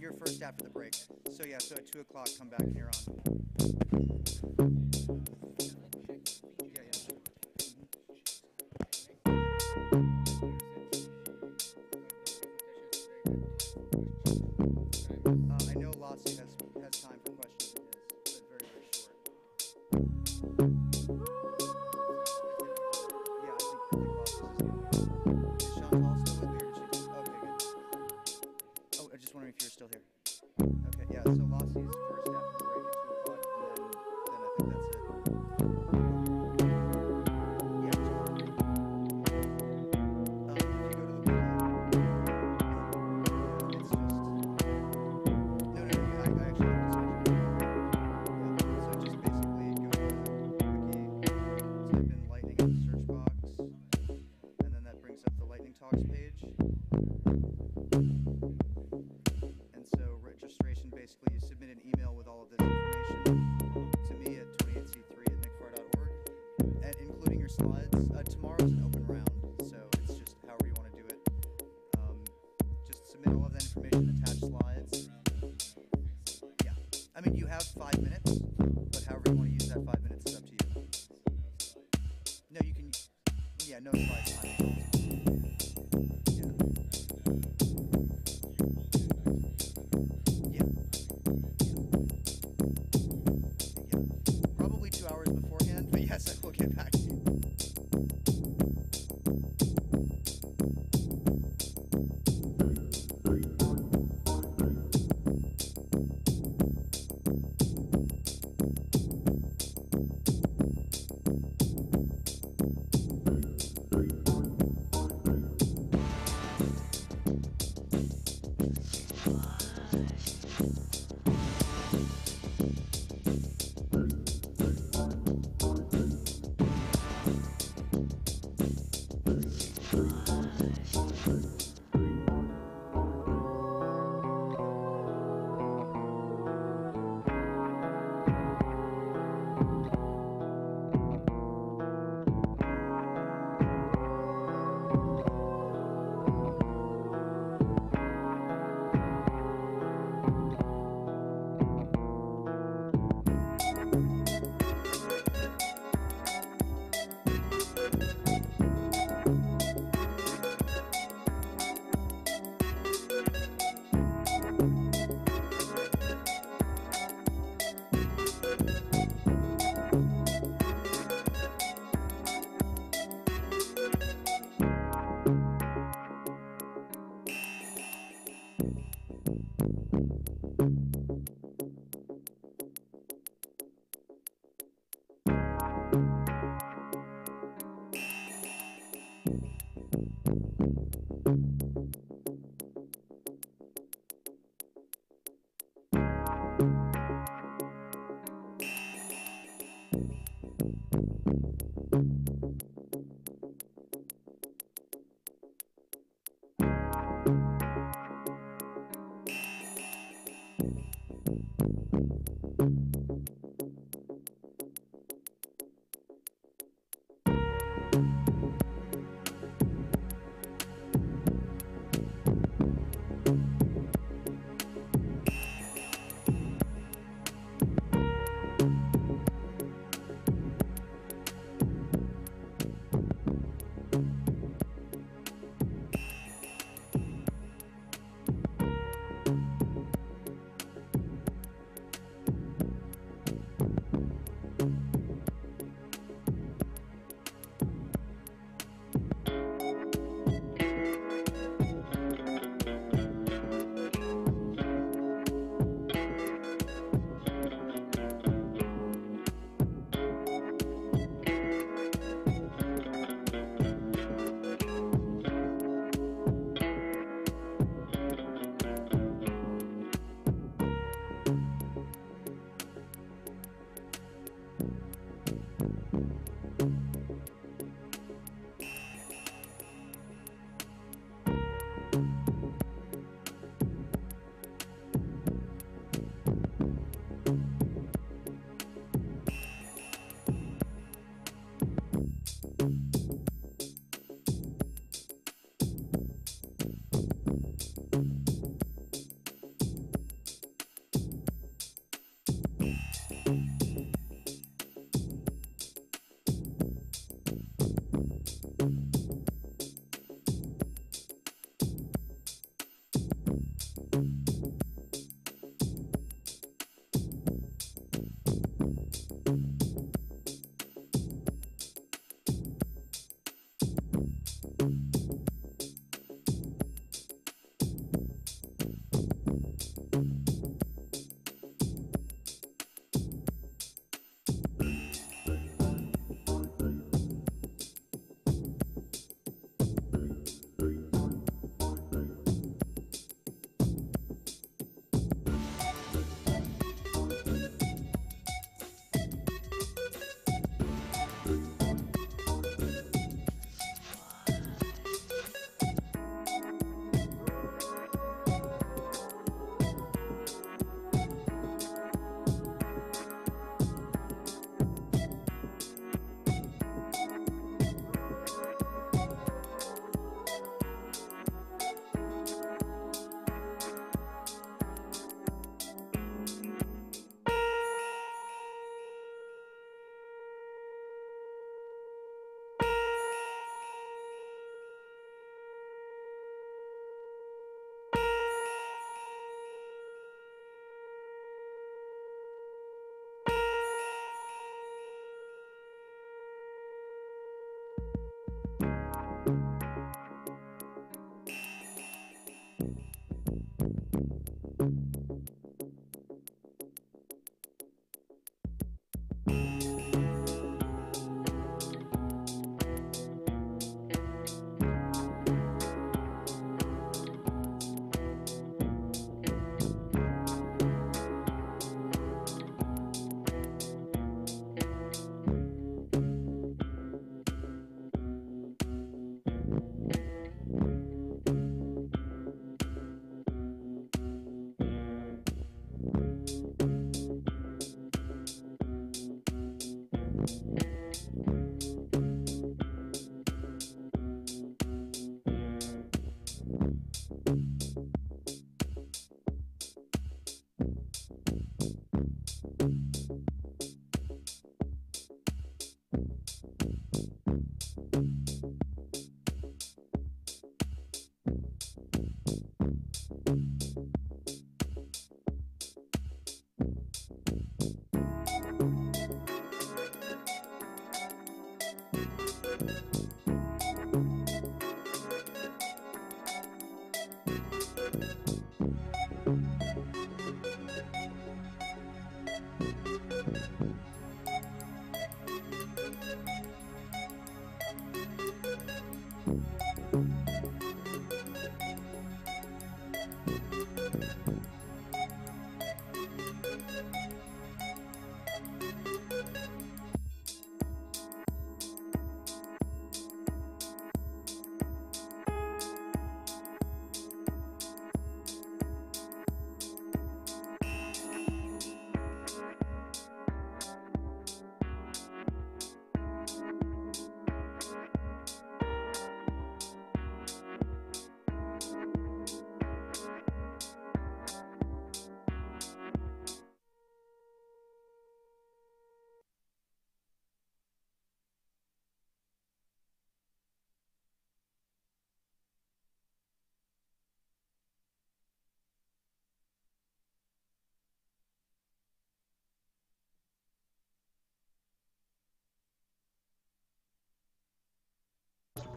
Here first after the break. So yeah, so at two o'clock, come back here on but however you want to use that five minutes is up to you. No, you can, yeah, no slides.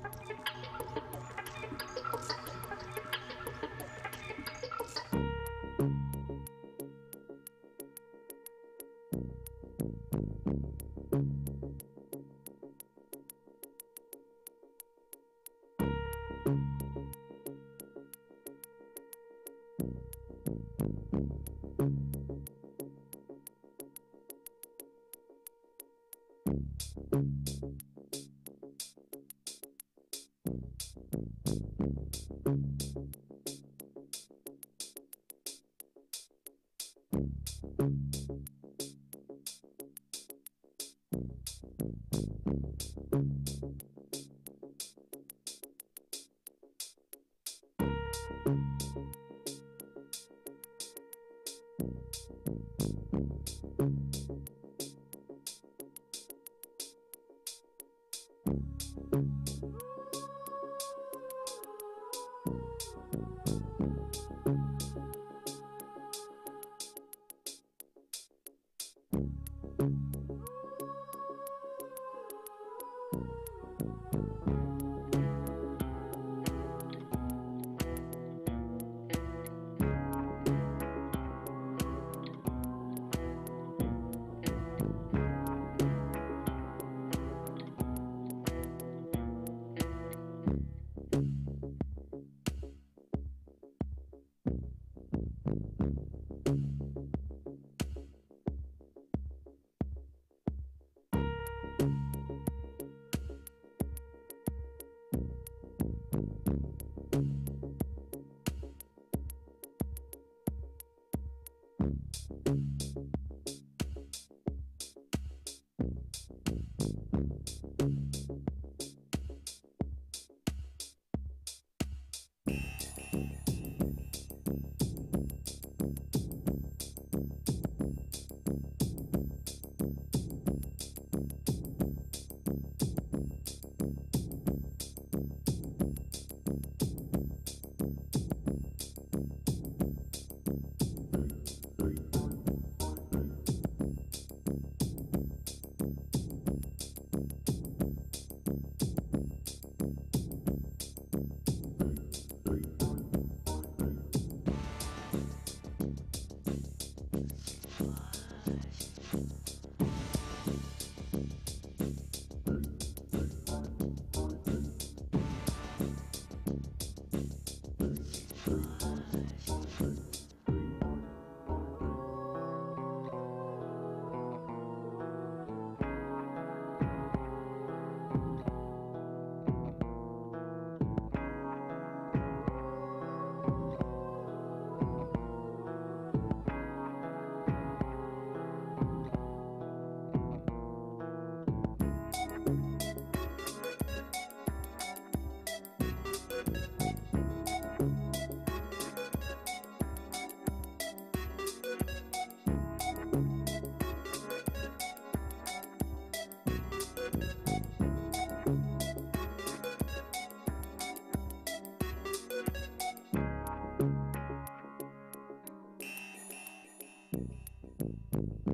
thank mm -hmm. you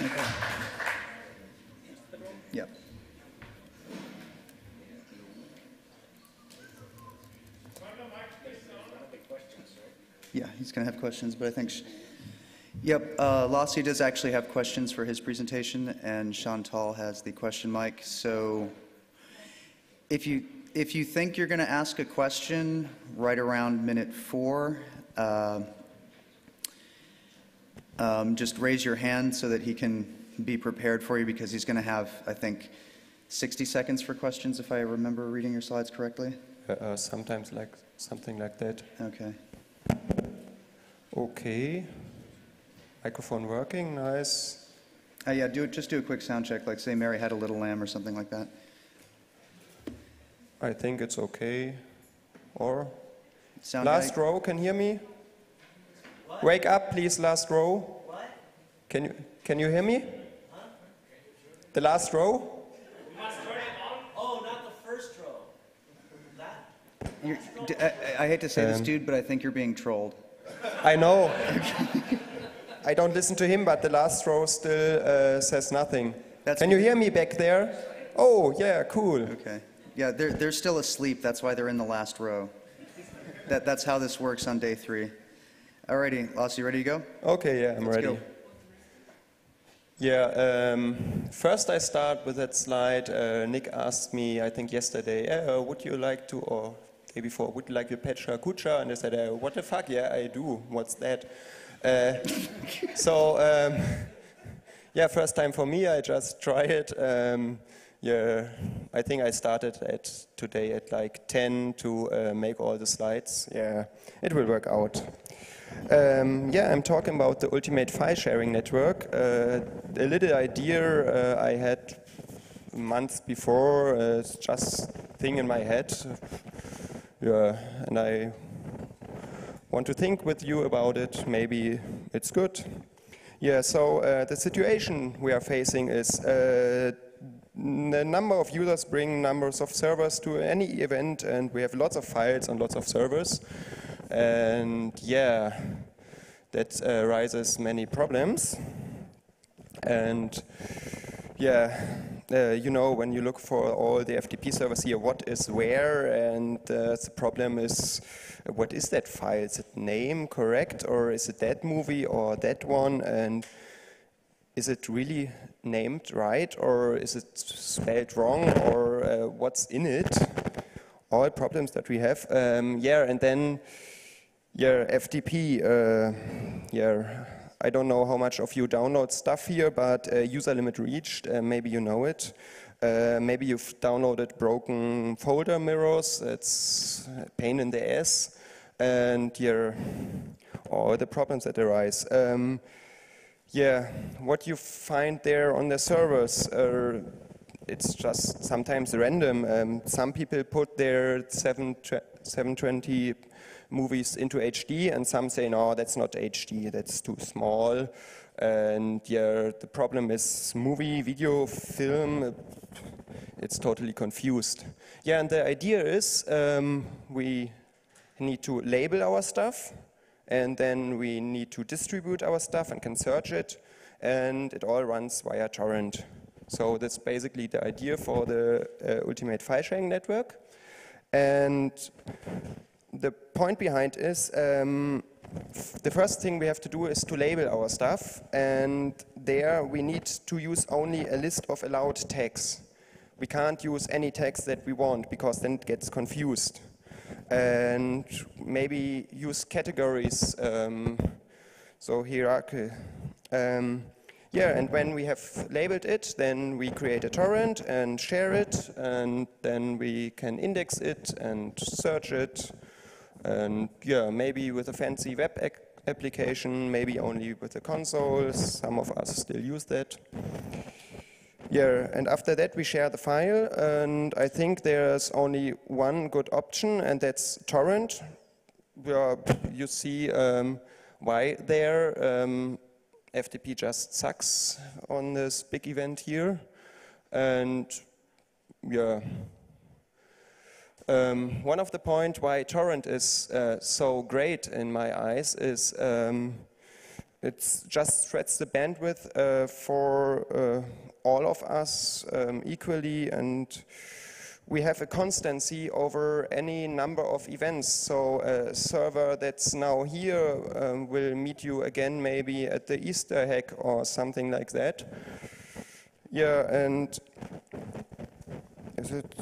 Okay. Yep. Yeah, he's going to have questions, but I think, yep, uh, Lassie does actually have questions for his presentation, and Chantal has the question mic. So if you, if you think you're going to ask a question right around minute four, uh, um, just raise your hand so that he can be prepared for you because he's going to have, I think, 60 seconds for questions if I remember reading your slides correctly. Uh, uh, sometimes like something like that. Okay. Okay. Microphone working, nice. Uh, yeah, do just do a quick sound check, like say Mary had a little lamb or something like that. I think it's okay. Or Sound last guy? row, can hear me? Wake up, please, last row. What? Can you can you hear me? The last row? I, I hate to say this, Um, dude, but I think you're being trolled. I know. [laughs] I don't listen to him, but the last row still uh, says nothing. That's- Can you hear me back there? Oh, yeah, cool. Okay. Yeah, they're, they're still asleep. That's why they're in the last row. That, that's how this works on day three. Alrighty, Loss, you ready to go? Okay, yeah, I'm Let's ready. go. Yeah, um, first I start with that slide. Uh, Nick asked me, I think yesterday, uh, would you like to, or day before, would you like to Pecha Kucha? And I said, uh, what the fuck? Yeah, I do. What's that? Uh, [laughs] so, um, yeah, first time for me. I just try it. Um, yeah, I think I started at today at like 10 to uh, make all the slides. Yeah, it will work out. Um, yeah, I'm talking about the Ultimate File Sharing Network. Uh, a little idea uh, I had months before, uh, it's just thing in my head. Yeah, and I want to think with you about it. Maybe it's good. Yeah, so uh, the situation we are facing is uh, the number of users bring numbers of servers to any event, and we have lots of files and lots of servers. And yeah, that uh, raises many problems. And yeah, uh, you know, when you look for all the FTP servers here, what is where, and uh, the problem is, what is that file? Is it name correct, or is it that movie or that one? And is it really named right, or is it spelled wrong, or uh, what's in it? All problems that we have. Um, yeah, and then yeah, FTP. Uh, yeah, I don't know how much of you download stuff here, but uh, user limit reached. Uh, maybe you know it. Uh, maybe you've downloaded broken folder mirrors. It's pain in the ass, and yeah, all the problems that arise. Um, yeah, what you find there on the servers, it's just sometimes random. Um, some people put their 720 movies into HD, and some say, no, that's not HD, that's too small. And yeah, the problem is movie, video, film, it's totally confused. Yeah, and the idea is um, we need to label our stuff, and then we need to distribute our stuff and can search it, and it all runs via torrent. So that's basically the idea for the uh, Ultimate File Sharing Network. And the point behind is um, the first thing we have to do is to label our stuff, and there we need to use only a list of allowed tags. We can't use any tags that we want because then it gets confused. and maybe use categories, um, so hierarchy. Um, yeah, and when we have labeled it, then we create a torrent and share it, and then we can index it and search it, and yeah, maybe with a fancy web application, maybe only with the console. Some of us still use that. Yeah, and after that we share the file, and I think there's only one good option, and that's torrent. Where you see um, why there. Um, FTP just sucks on this big event here, and yeah. Um, one of the point why torrent is uh, so great in my eyes is um, it just spreads the bandwidth uh, for uh, all of us um, equally and we have a constancy over any number of events. So a server that's now here um, will meet you again maybe at the Easter hack or something like that. Yeah, and is it?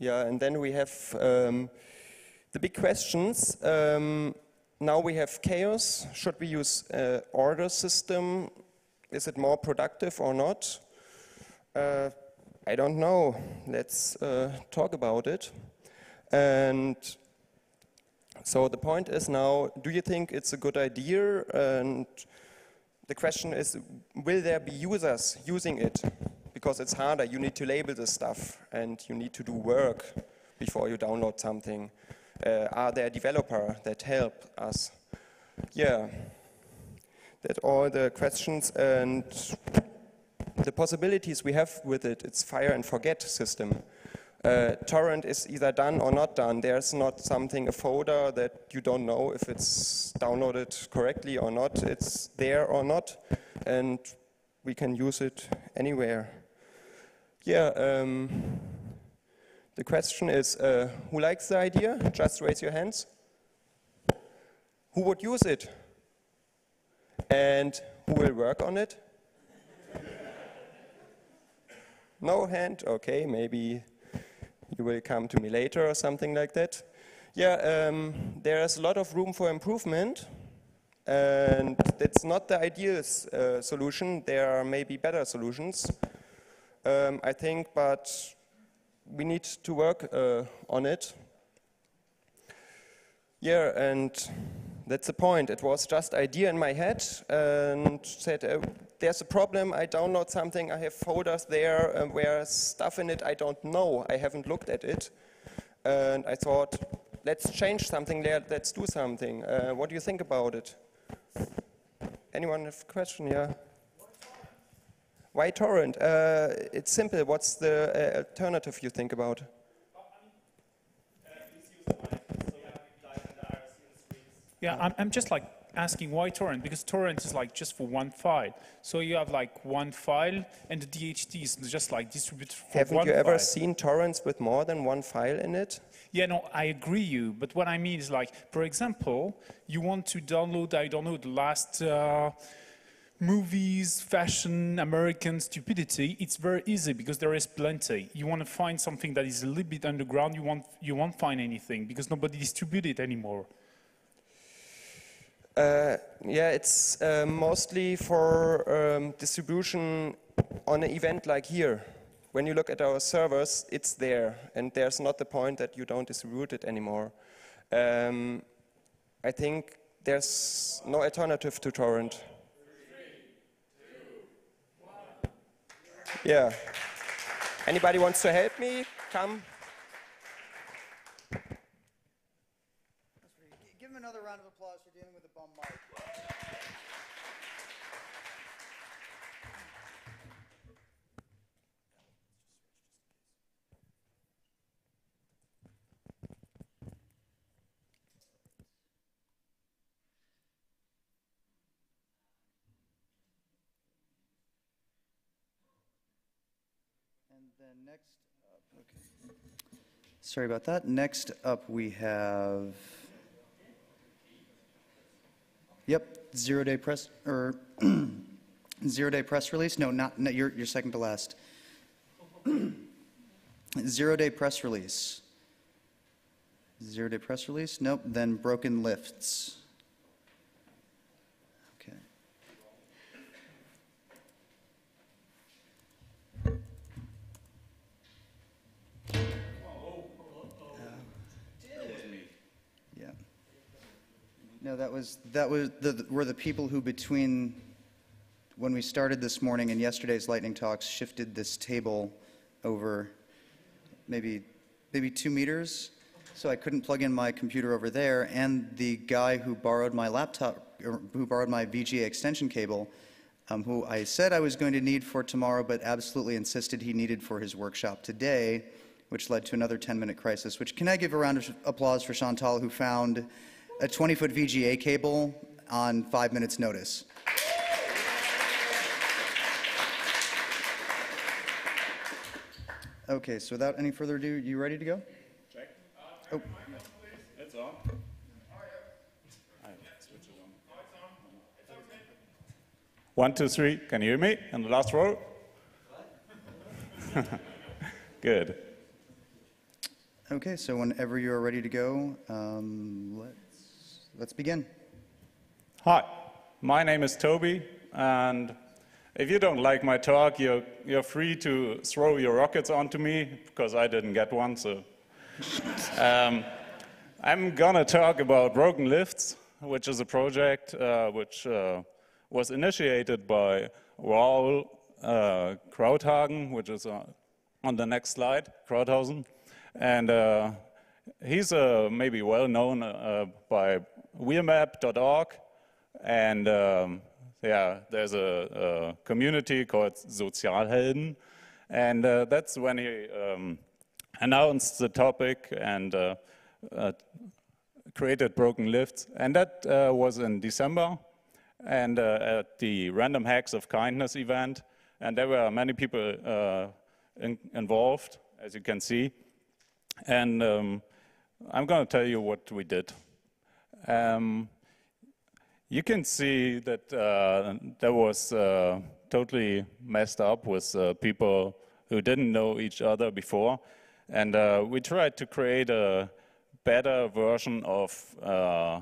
Yeah, and then we have um, the big questions. Um, now we have chaos. Should we use uh, order system? Is it more productive or not? Uh, I don't know. Let's uh, talk about it. And so the point is now, do you think it's a good idea? And the question is, will there be users using it? Because it's harder, you need to label the stuff and you need to do work before you download something. Uh, are there developers that help us? Yeah, that all the questions and the possibilities we have with it, it's fire and forget system. Uh, torrent is either done or not done. There's not something, a folder that you don't know if it's downloaded correctly or not. It's there or not, and we can use it anywhere. Yeah, um, the question is, uh, who likes the idea? Just raise your hands. Who would use it? And who will work on it? No hand? Okay, maybe you will come to me later or something like that. Yeah, um, there's a lot of room for improvement, and that's not the ideal uh, solution. There are maybe better solutions, um, I think, but we need to work uh, on it. Yeah, and that's the point. It was just idea in my head and said, uh, there's a problem, I download something, I have folders there uh, where stuff in it I don't know, I haven't looked at it. And I thought, let's change something there, let's do something. Uh, what do you think about it? Anyone have a question? Yeah. Why torrent? Uh, it's simple. What's the uh, alternative you think about? Yeah, I'm, I'm just like asking why torrent because torrent is like just for one file. So you have like one file and the DHT is just like distributed for Haven't one you ever file. seen torrents with more than one file in it? Yeah, no, I agree you. But what I mean is like, for example, you want to download, I don't know, the last uh, movies, fashion, American stupidity. It's very easy because there is plenty. You want to find something that is a little bit underground, you won't, you won't find anything because nobody distributes it anymore. Uh, yeah, it's uh, mostly for um, distribution on an event like here. When you look at our servers, it's there, and there's not the point that you don't distribute it anymore. Um, I think there's no alternative to torrent. Yeah. Anybody wants to help me? Come. Give him another round of applause for dealing with a bum mic. And then next up, okay. Sorry about that. Next up, we have, yep, zero-day press, or [clears throat] zero-day press release? No, not, no, you're, you're second to last. [clears throat] Zero-day press release. Zero day press release? Nope. Then broken lifts. No, that was, that was, the were the people who between, when we started this morning and yesterday's lightning talks, shifted this table over maybe, maybe two meters. So I couldn't plug in my computer over there. And the guy who borrowed my laptop, who borrowed my VGA extension cable, um, who I said I was going to need for tomorrow, but absolutely insisted he needed for his workshop today, which led to another 10-minute crisis. Which can I give a round of applause for Chantal, who found a 20-foot VGA cable on five minutes' notice. Okay, so without any further ado, you ready to go? Check. Oh. It's on. One, two, three. Can you hear me? In the last row? [laughs] Good. Okay, so whenever you are ready to go, um, let's, let's begin. Hi, my name is Toby, and if you don't like my talk, you're, you're free to throw your rockets onto me, because I didn't get one, so. [laughs] um, I'm gonna talk about broken lifts, which is a project uh, which uh, was initiated by Raul uh, Krauthagen, which is uh, on the next slide, Krauthausen. And uh, he's uh, maybe well known uh, by wheelmap.org. And um, yeah, there's a, a, community called Sozialhelden. And uh, that's when he um, announced the topic and uh, uh, created Broken Lifts. And that was in December and at the Random Hacks of Kindness event. And there were many people in involved, as you can see. And um, I'm going to tell you what we did. Um, you can see that uh, that was uh, totally messed up with uh, people who didn't know each other before. And uh, we tried to create a better version of uh,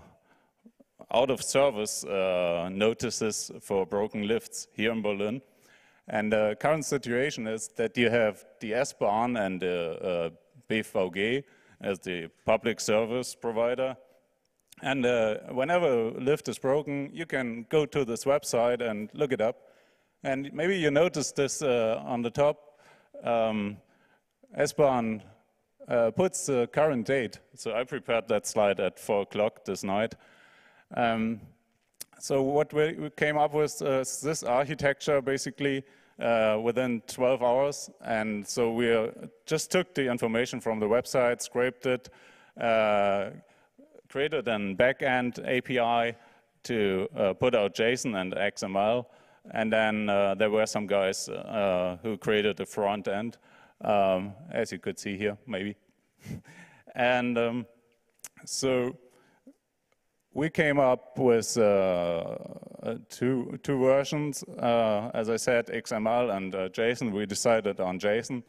out of service uh, notices for broken lifts here in Berlin. And the current situation is that you have the S-Bahn and the BVG as the public service provider. And uh, whenever a lift is broken, you can go to this website and look it up. And maybe you noticed this uh, on the top. Um, S-Bahn uh, puts the current date. So I prepared that slide at 4 o'clock this night. Um, so what we came up with is this architecture, basically, uh, within 12 hours. And so we uh, just took the information from the website, scraped it, uh, created an backend API to uh, put out JSON and XML. And then uh, there were some guys uh, who created the front end, um, as you could see here, maybe. [laughs] and um, so we came up with uh, uh, two, two versions. Uh, as I said, XML and JSON. We decided on JSON.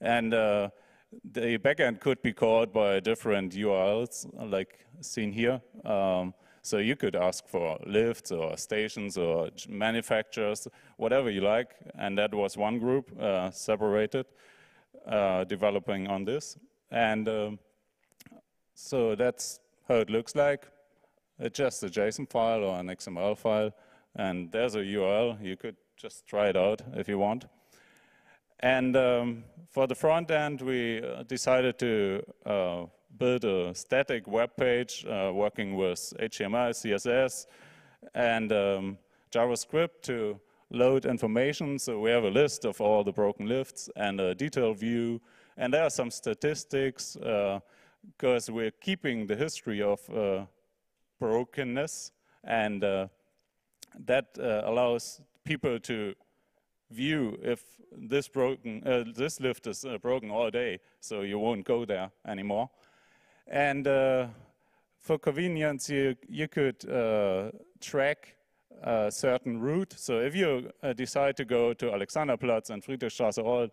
And the backend could be called by different URLs, like seen here. Um, so you could ask for lifts or stations or manufacturers, whatever you like. And that was one group uh, separated, developing on this. And um, so that's how it looks like. It's just a JSON file or an XML file, and there's a URL. You could just try it out if you want. And um, for the front end, we uh, decided to uh, build a static web page uh, working with HTML, CSS, and um, JavaScript to load information. So we have a list of all the broken lifts and a detailed view. And there are some statistics because uh, we're keeping the history of uh, brokenness, and uh, that uh, allows people to view if this broken uh, this lift is uh, broken all day, so you won't go there anymore. And uh, for convenience, you you could uh, track a certain route. So if you decide to go to Alexanderplatz and Friedrichstraße all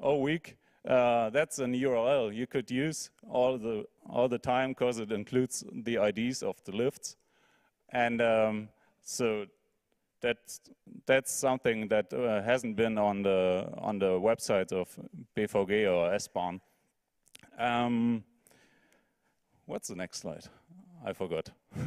all week, uh, that's an URL you could use all the all the time because it includes the IDs of the lifts, and um, so that's that's something that uh, hasn't been on the on the websites of BVG or S-Bahn. Um, what's the next slide? I forgot. [laughs]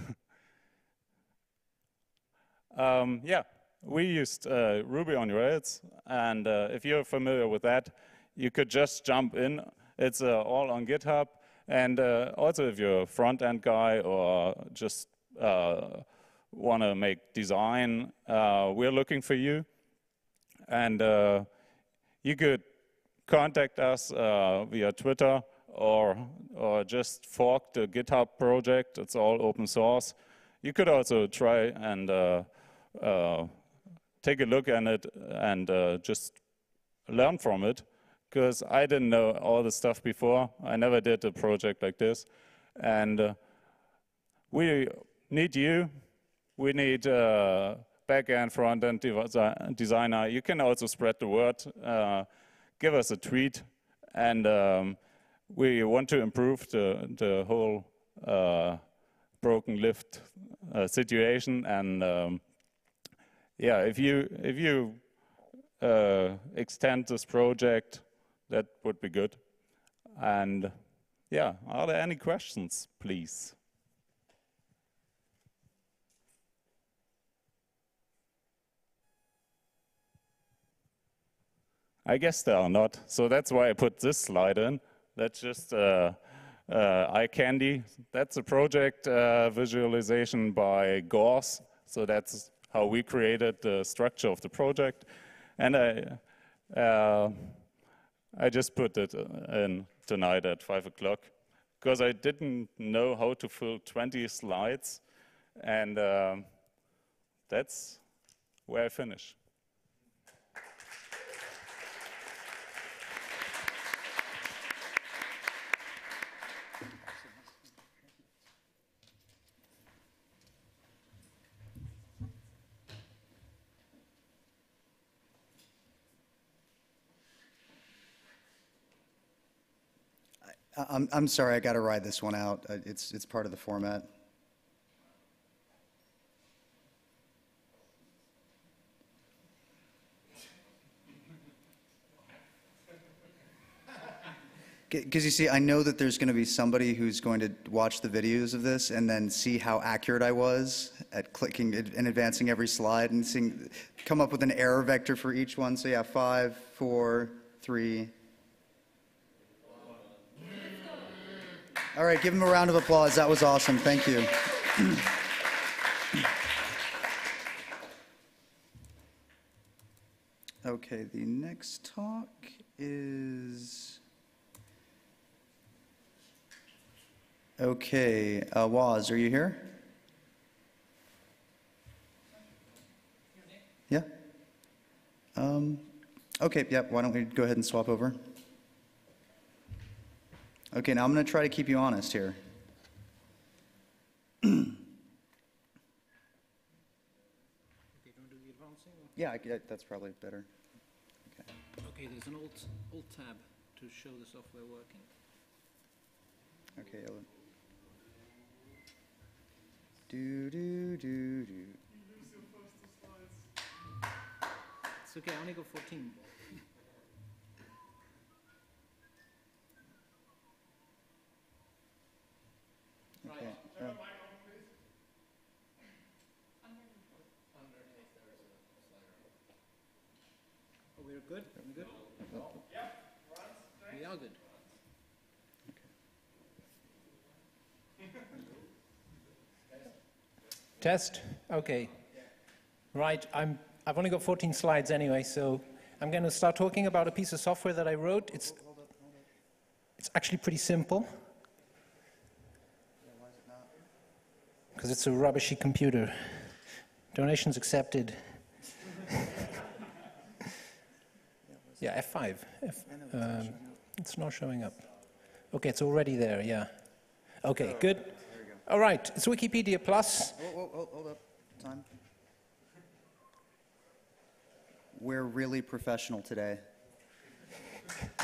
um, yeah, we used uh, Ruby on Rails, and uh, if you're familiar with that, you could just jump in. It's uh, all on GitHub, and uh, also if you're a front-end guy or just uh, want to make design, uh, we're looking for you. And uh, you could contact us uh, via Twitter or, or just fork the GitHub project. It's all open source. You could also try and uh, uh, take a look at it and uh, just learn from it because I didn't know all the stuff before. I never did a project like this. And we need you. We need uh, back-end, front-end designer. You can also spread the word. Uh, give us a tweet. And um, we want to improve the, the whole uh, broken lift uh, situation. And um, yeah, if you, if you uh, extend this project, that would be good. And yeah, are there any questions, please? I guess there are not. So that's why I put this slide in. That's just uh, uh, eye candy. That's a project uh, visualization by Gource. So that's how we created the structure of the project. And I, uh, I just put it in tonight at 5 o'clock because I didn't know how to fill 20 slides. And um that's where I finish. I- I'm, I'm sorry, I got to ride this one out. Uh, It's, it's part of the format. [laughs] Because you see, I know that there's going to be somebody who's going to watch the videos of this and then see how accurate I was at clicking and advancing every slide and seeing, come up with an error vector for each one. So yeah, five, four, three, All right, give him a round of applause. That was awesome. Thank you. okay, the next talk is. Okay, uh, Waz, are you here? Yeah? Um, okay, yeah, why don't we go ahead and swap over? Okay, now I'm going to try to keep you honest here. Okay, do you want to do the advancing? or- Yeah, I, that's probably better. Okay, there's an alt, alt tab to show the software working. Okay. I'll... Do do do do. It's okay, I only got 14. Okay. uh, Oh, we're good? We good? We are good. [laughs] Test? Okay. Right, I'm, I've only got 14 slides anyway, so I'm going to start talking about a piece of software that I wrote. It's, it's actually pretty simple. Because it's a rubbishy computer. Donations accepted. [laughs] yeah, F5. F, um, it's not showing up. Okay, it's already there, yeah. Okay, good. All right, it's Wikipedia Plus. Whoa, hold up. Time. We're really professional today.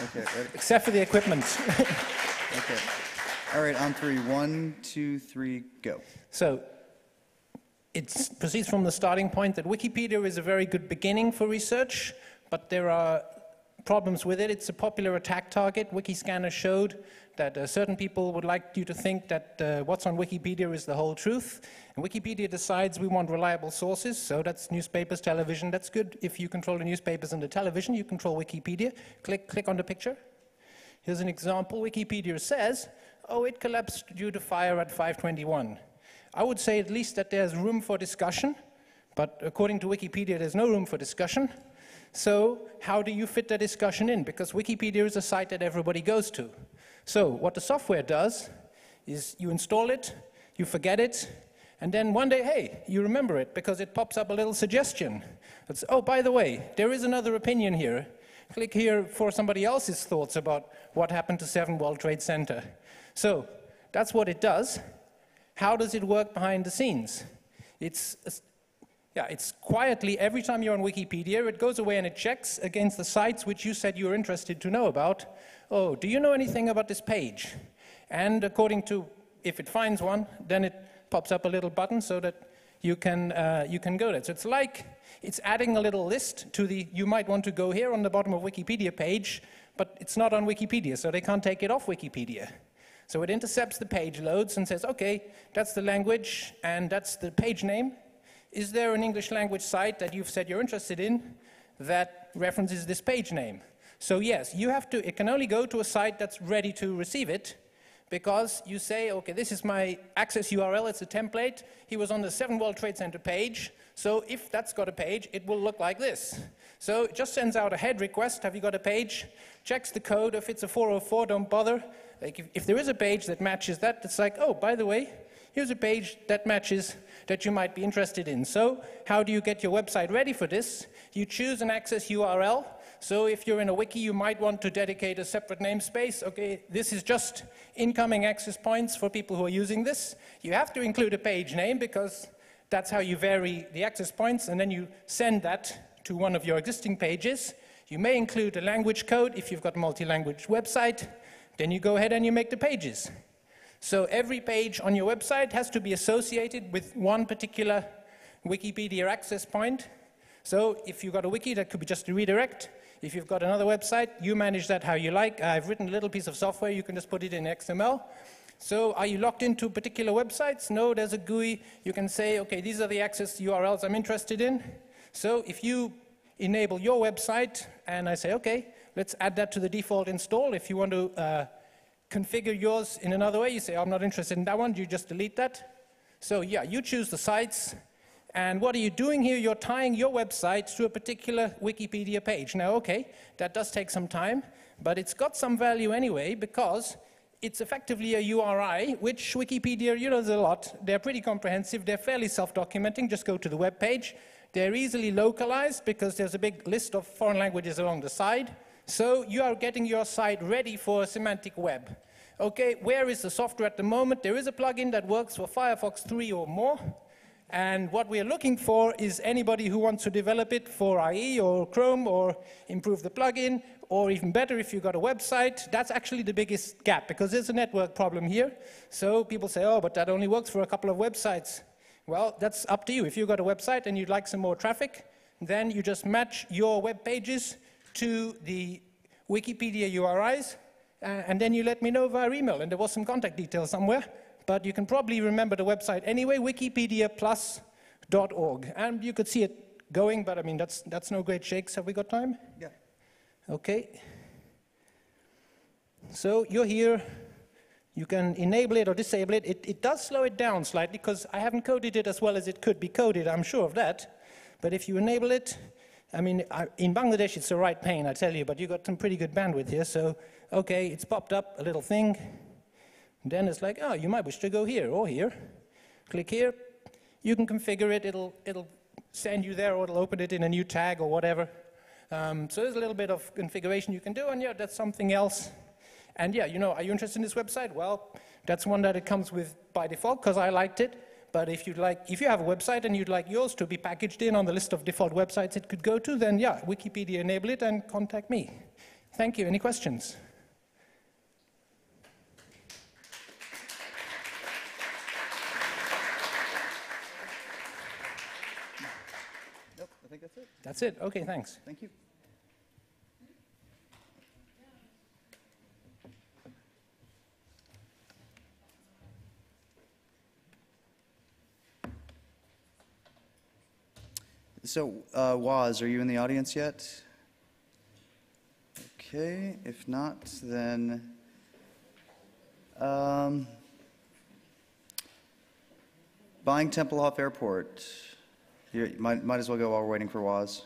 Okay, except for the equipment. [laughs] Okay. All right, on three. One, two, three, go. So it proceeds from the starting point that Wikipedia is a very good beginning for research, but there are problems with it. It's a popular attack target. Wikiscanner showed that uh, certain people would like you to think that uh, what's on Wikipedia is the whole truth. And Wikipedia decides we want reliable sources, so that's newspapers, television. That's good. If you control the newspapers and the television, you control Wikipedia. Click, click on the picture. Here's an example. Wikipedia says, oh, it collapsed due to fire at 521. I would say at least that there's room for discussion, but according to Wikipedia, there's no room for discussion. So how do you fit that discussion in? Because Wikipedia is a site that everybody goes to. So what the software does is you install it, you forget it, and then one day, hey, you remember it because it pops up a little suggestion. It's, oh, by the way, there is another opinion here. Click here for somebody else's thoughts about what happened to 7 World Trade Center. So that's what it does. How does it work behind the scenes? It's, yeah, it's quietly, every time you're on Wikipedia, it goes away and it checks against the sites which you said you were interested to know about. Oh, do you know anything about this page? And according to, if it finds one, then it pops up a little button so that you can, uh, you can go there. So it's like it's adding a little list to the, you might want to go here on the bottom of Wikipedia page, but it's not on Wikipedia, so they can't take it off Wikipedia. So it intercepts the page loads and says, okay, that's the language and that's the page name. Is there an English language site that you've said you're interested in that references this page name? So yes, you have to, it can only go to a site that's ready to receive it because you say, okay, this is my access URL, it's a template. He was on the 7 World Trade Center page, so if that's got a page, it will look like this. So it just sends out a head request, have you got a page? Checks the code, if it's a 404, don't bother. Like if, if there is a page that matches that, it's like, oh, by the way, here's a page that matches that you might be interested in. So how do you get your website ready for this? You choose an access URL, so if you're in a wiki, you might want to dedicate a separate namespace. Okay, this is just incoming access points for people who are using this. You have to include a page name because that's how you vary the access points, and then you send that to one of your existing pages. You may include a language code if you've got a multi-language website. Then you go ahead and you make the pages. So every page on your website has to be associated with one particular Wikipedia access point. So if you've got a wiki, that could be just a redirect. If you've got another website, you manage that how you like. I've written a little piece of software, you can just put it in XML. So are you locked into particular websites? No, there's a GUI. You can say, okay, these are the access URLs I'm interested in. So if you enable your website and I say, okay, let's add that to the default install. If you want to uh, configure yours in another way, you say, I'm not interested in that one, you just delete that. So yeah, you choose the sites, and what are you doing here? You're tying your website to a particular Wikipedia page. Now, okay, that does take some time, but it's got some value anyway because it's effectively a URI, which Wikipedia, you know, there's a lot. They're pretty comprehensive. They're fairly self-documenting. Just go to the web page. They're easily localized because there's a big list of foreign languages along the side. So you are getting your site ready for a semantic web. Okay, where is the software at the moment? There is a plugin that works for Firefox 3 or more. And what we're looking for is anybody who wants to develop it for IE or Chrome or improve the plugin, or even better, if you've got a website, that's actually the biggest gap because there's a network problem here. So people say, oh, but that only works for a couple of websites. Well, that's up to you. If you've got a website and you'd like some more traffic, then you just match your web pages to the Wikipedia URIs, uh, and then you let me know via email. And there was some contact details somewhere but you can probably remember the website anyway, wikipediaplus.org. And you could see it going, but I mean, that's, that's no great shakes. Have we got time? Yeah. Okay. So you're here. You can enable it or disable it. It, it does slow it down slightly because I haven't coded it as well as it could be coded, I'm sure of that. But if you enable it, I mean, I, in Bangladesh it's a right pain, I tell you, but you got some pretty good bandwidth here. So, okay, it's popped up a little thing. Then it's like, oh, you might wish to go here or here. Click here. You can configure it. It'll, it'll send you there or it'll open it in a new tag or whatever. Um, so there's a little bit of configuration you can do, and yeah, that's something else. And yeah, you know, are you interested in this website? Well, that's one that it comes with by default because I liked it. But if you'd like, if you have a website and you'd like yours to be packaged in on the list of default websites it could go to, then yeah, Wikipedia enable it and contact me. Thank you. Any questions? Nope, I think that's it. That's it. Okay, thanks. Thank you. So, uh, Waz, are you in the audience yet? Okay, if not, then, um, buying Tempelhof Airport. You might, might as well go while we're waiting for Waz.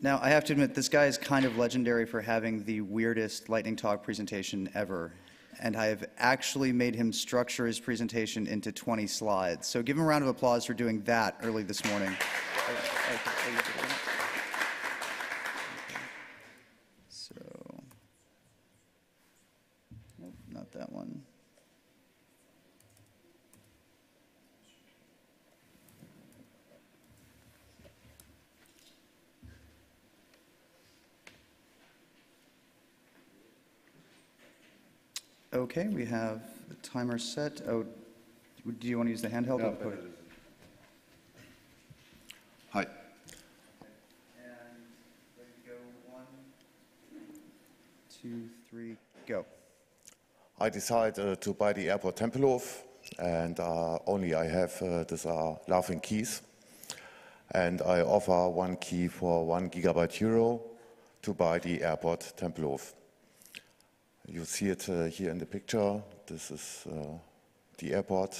Now, I have to admit, this guy is kind of legendary for having the weirdest lightning talk presentation ever. And I have actually made him structure his presentation into 20 slides. So give him a round of applause for doing that early this morning. So, nope, not that one. Okay, we have the timer set. Oh, do you want to use the handheld? or the podium? Hi. And ready to go, one, two, three, go. I decided uh, to buy the airport Tempelhof, and uh, only I have uh, these are laughing keys. And I offer one key for one gigabyte euro to buy the airport Tempelhof. You see it uh, here in the picture. This is uh, the airport.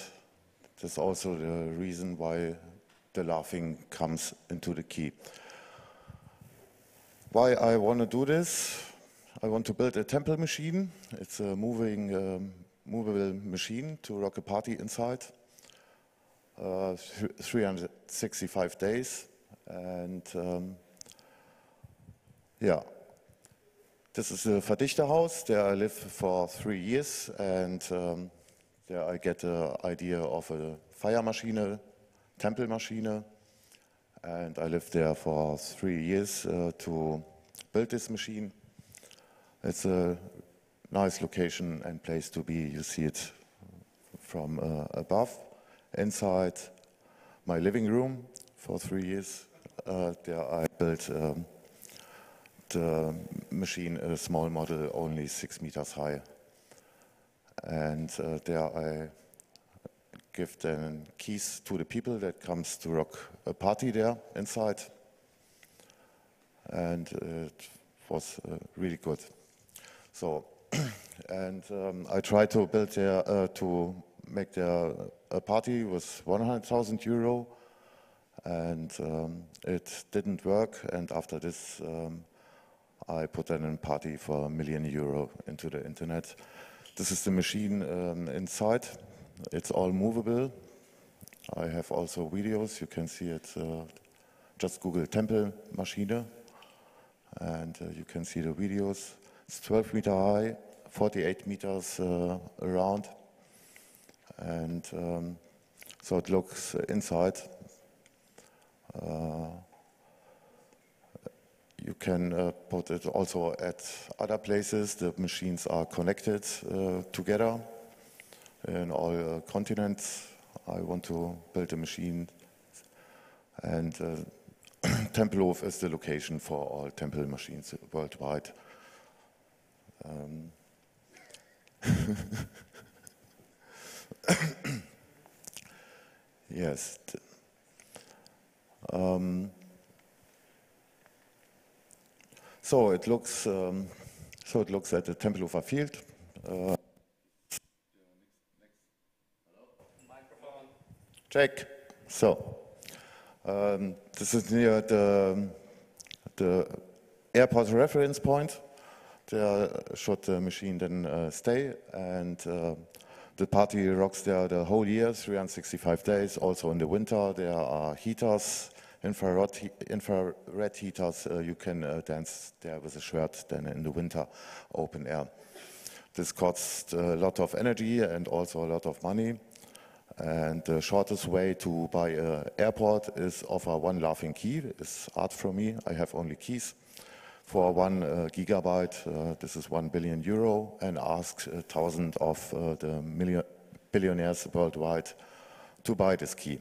This is also the reason why the laughing comes into the key. Why I want to do this? I want to build a temple machine. It's a moving, um, movable machine to rock a party inside. Uh, 365 days, and um, yeah, this is a Verdichterhaus. There I live for three years, and um, there I get the idea of a fire machine, temple machine, and I lived there for three years uh, to build this machine. It's a nice location and place to be. You see it from uh, above. Inside my living room for three years, uh, there I built um, the machine, a small model, only six meters high. And uh, there I give then keys to the people that comes to rock a party there inside. And it was uh, really good. So, [clears throat] and um, I tried to build there, uh, to make there a party with 100,000 euro, and um, it didn't work. And after this, um, I put in a party for a million euro into the internet. This is the machine um, inside. It's all movable. I have also videos. You can see it. Uh, just Google Temple Maschine, and uh, you can see the videos. It's 12 meter high, 48 meters uh, around, and um, so it looks inside. You can uh, put it also at other places. The machines are connected uh, together in all uh, continents. I want to build a machine, and uh, [clears throat] Tempelhof is the location for all temple machines worldwide. Um, [laughs] yes. Um, so it looks. Um, so it looks at the Tempelhofer field. Uh, check. So um, this is near the the airport reference point. There should the machine then uh, stay, and uh, the party rocks there the whole year, 365 days. Also in the winter, there are heaters, infrared, infrared heaters. Uh, you can uh, dance there with a shirt then in the winter, open air. This costs a lot of energy and also a lot of money. And the shortest way to buy an airport is offer one laughing key. It's art from me. I have only keys. For one uh, gigabyte, uh, this is one billion euro, and ask a thousand of uh, the million billionaires worldwide to buy this key.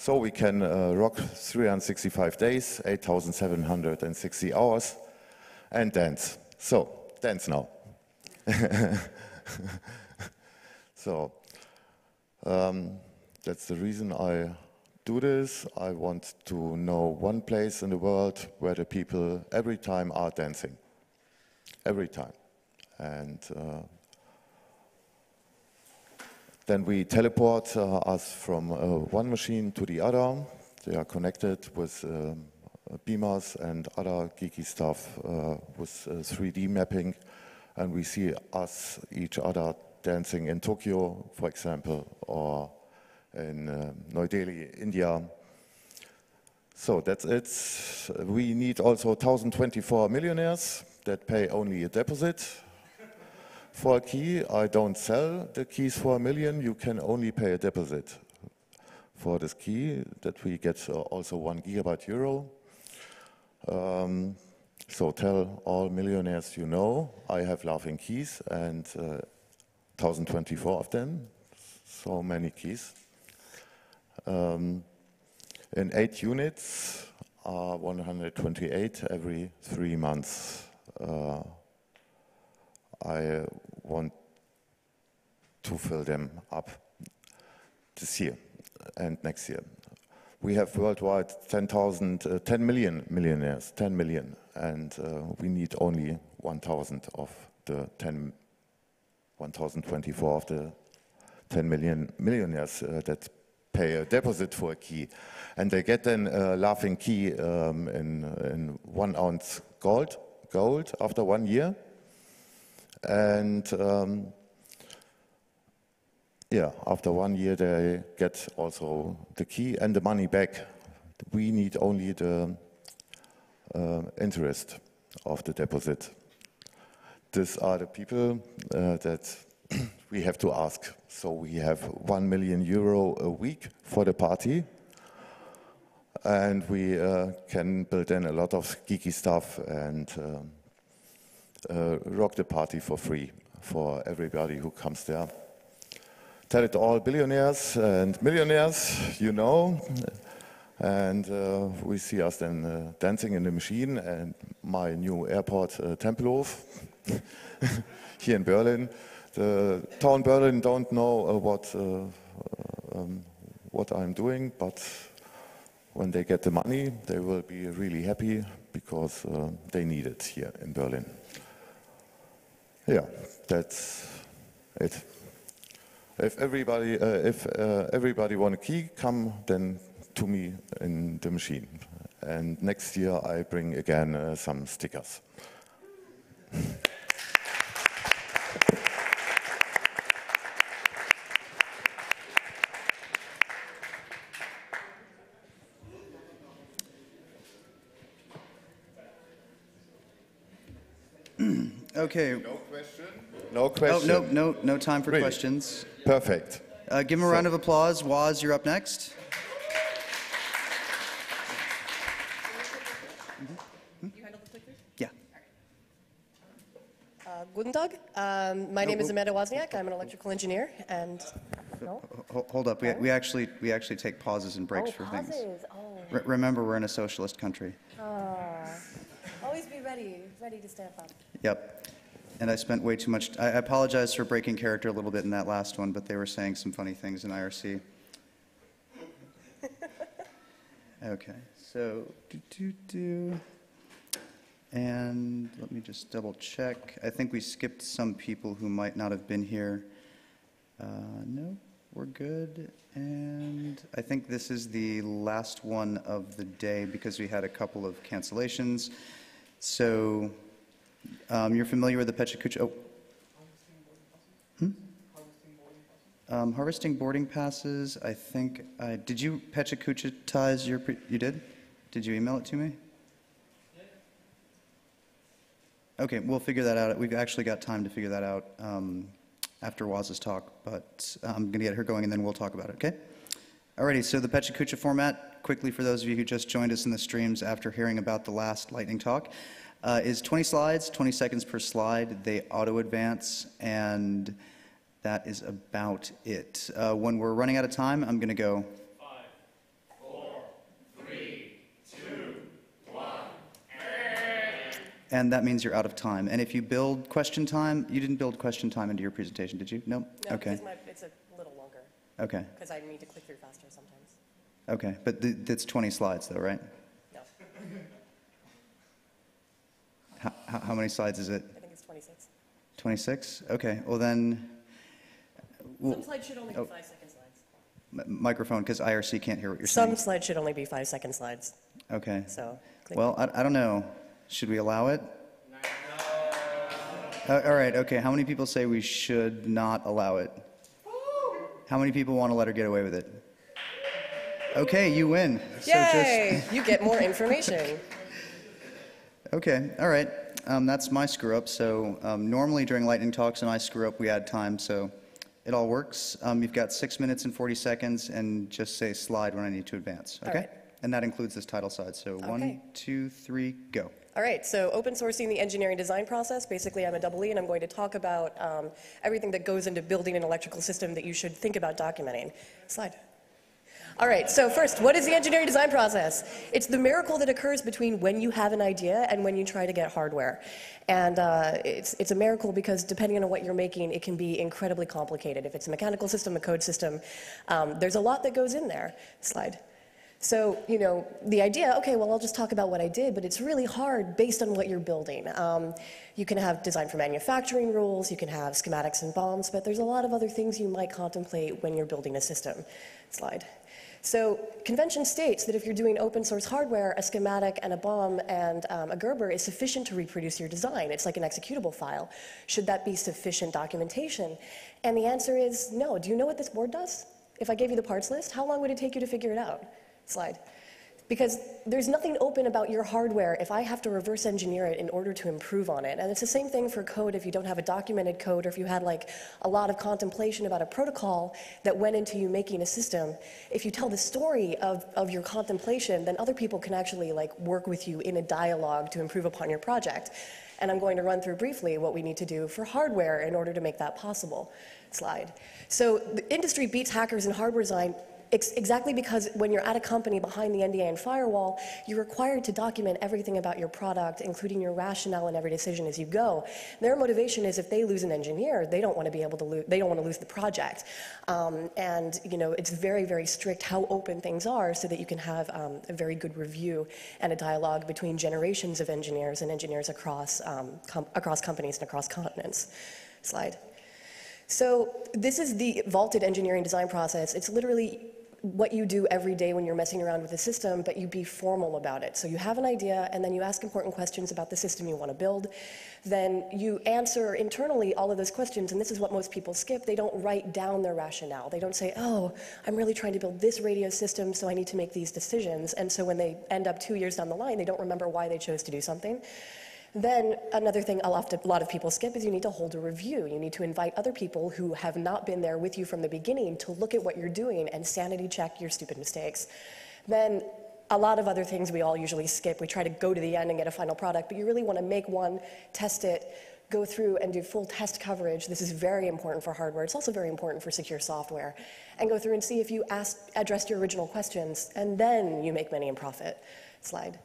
So we can uh, rock 365 days, 8,760 hours, and dance. So, dance now. [laughs] so, um, that's the reason I do this. I want to know one place in the world where the people every time are dancing. Every time. And uh, then we teleport uh, us from uh, one machine to the other. They are connected with um, beamers and other geeky stuff uh, with uh, 3D mapping. And we see us, each other, dancing in Tokyo, for example, or in uh, New Delhi, India. So that's it. We need also 1,024 millionaires that pay only a deposit for a key. I don't sell the keys for a million. You can only pay a deposit for this key that we get uh, also one gigabyte euro. Um, so tell all millionaires you know, I have laughing keys and uh, 1024 of them, so many keys. Um, in eight units are 128 every three months. Uh, I want to fill them up this year and next year. We have worldwide 10,000, uh, 10 million millionaires, 10 million, and uh, we need only 1,000 of the 10, 1,024 of the 10 million millionaires uh, that pay a deposit for a key. And they get then a laughing key um, in, in one ounce gold, gold after one year. And um, yeah, after one year they get also the key and the money back. We need only the uh, interest of the deposit. These are the people uh, that [clears throat] we have to ask. So we have one million euro a week for the party. And we uh, can build in a lot of geeky stuff and um, rock the party for free for everybody who comes there. Tell it to all billionaires and millionaires, you know. And uh, we see us then uh, dancing in the machine and my new airport, uh, Tempelhof, [laughs] here in Berlin. The town Berlin don't know uh, what, uh, um, what I'm doing, but when they get the money, they will be really happy because uh, they need it here in Berlin. Yeah, that's it. If everybody, uh, if uh, everybody want a key, come then to me in the machine. And next year I bring again uh, some stickers. [laughs] Okay. No question? No Oh, question? no, no, no time for Really? questions. Perfect. Uh, give him a round of applause. Waz, you're up next. Yeah. Uh, Guten Tag. Um, my No, name is no. Amanda Wozniak. I'm an electrical engineer, and no. Hold up. We, we actually we actually take pauses and breaks oh, for things. Oh. Re- remember, we're in a socialist country. Ah. Always be ready, ready to step up. Yep. And I spent way too much. I I apologize for breaking character a little bit in that last one, but they were saying some funny things in IRC. [laughs] Okay. So do do do. And let me just double check. I think we skipped some people who might not have been here. Uh, no, we're good. And I think this is the last one of the day because we had a couple of cancellations. So um, you're familiar with the Pecha Kucha? Oh. Hmm? Um, harvesting boarding passes, I think, I, did you Pechacuchatize your, pre- you did? Did you email it to me? Okay, we'll figure that out. We've actually got time to figure that out um, after Waz's talk, but I'm going to get her going and then we'll talk about it, okay? Alrighty, so the PechaKucha format, quickly for those of you who just joined us in the streams after hearing about the last lightning talk, uh, is 20 slides, 20 seconds per slide. They auto advance, and that is about it. Uh, when we're running out of time, I'm going to go. And that means you're out of time. And if you build question time, you didn't build question time into your presentation, did you? No? No, Okay. my, it's a little longer, Okay. because I need to click through faster sometimes. Okay. But th- that's 20 slides, though, right? No, How, how how many slides is it? I think it's 26. 26? Okay. Well, then. we'll- Some slides should only be five-second slides. m- Microphone, because IRC can't hear what you're saying. Some saying. slides should only be five second slides, Okay. so. click- Well, I, I don't know. Should we allow it? Uh, All right, okay. How many people say we should not allow it? How many people want to let her get away with it? Okay, you win. So just- Yay, you get more information. [laughs] Okay, all right. Um, that's my screw up. So um, normally during lightning talks and I screw up, we add time. So it all works. Um, you've got six minutes and 40 seconds, and just say slide when I need to advance. Okay. right. And that includes this title side. So one, Okay. two, three, go. All right, so open sourcing the engineering design process. Basically, I'm a double E, and I'm going to talk about um, everything that goes into building an electrical system that you should think about documenting. Slide. All right, so first, what is the engineering design process? It's the miracle that occurs between when you have an idea and when you try to get hardware. And uh, it's, it's a miracle because depending on what you're making, it can be incredibly complicated. If it's a mechanical system, a code system, um, there's a lot that goes in there. Slide. So, you know, the idea, okay, well, I'll just talk about what I did, but it's really hard based on what you're building. Um, you can have design for manufacturing rules, you can have schematics and BOMs, but there's a lot of other things you might contemplate when you're building a system. Slide. So, convention states that if you're doing open source hardware, a schematic and a BOM and um, a Gerber is sufficient to reproduce your design. It's like an executable file. Should that be sufficient documentation? And the answer is no. Do you know what this board does? If I gave you the parts list, how long would it take you to figure it out? Slide. Because there's nothing open about your hardware if I have to reverse engineer it in order to improve on it. And it's the same thing for code if you don't have a documented code or if you had like a lot of contemplation about a protocol that went into you making a system. If you tell the story of, of your contemplation, then other people can actually like work with you in a dialogue to improve upon your project. And I'm going to run through briefly what we need to do for hardware in order to make that possible. Slide. So the industry beats hackers in hardware design Ex- exactly because when you're at a company behind the NDA and firewall, you're required to document everything about your product, including your rationale in every decision as you go. Their motivation is if they lose an engineer, they don't want to be able to lose, they don't want to lose the project. Um, and, you know, it's very, very strict how open things are so that you can have um, a very good review and a dialogue between generations of engineers and engineers across, um, com- across companies and across continents. Slide. So this is the vaulted engineering design process. It's literally what you do every day when you're messing around with a system, but you be formal about it. So you have an idea, and then you ask important questions about the system you want to build. Then you answer internally all of those questions, and this is what most people skip. They don't write down their rationale. They don't say, oh, I'm really trying to build this radio system, so I need to make these decisions. And so when they end up two years down the line, they don't remember why they chose to do something. Then another thing a lot, of, people skip is you need to hold a review. You need to invite other people who have not been there with you from the beginning to look at what you're doing and sanity check your stupid mistakes. Then a lot of other things we all usually skip. We try to go to the end and get a final product, but you really want to make one, test it, go through and do full test coverage. This is very important for hardware. It's also very important for secure software. And go through and see if you asked, addressed your original questions, and then you make money and profit. Slide.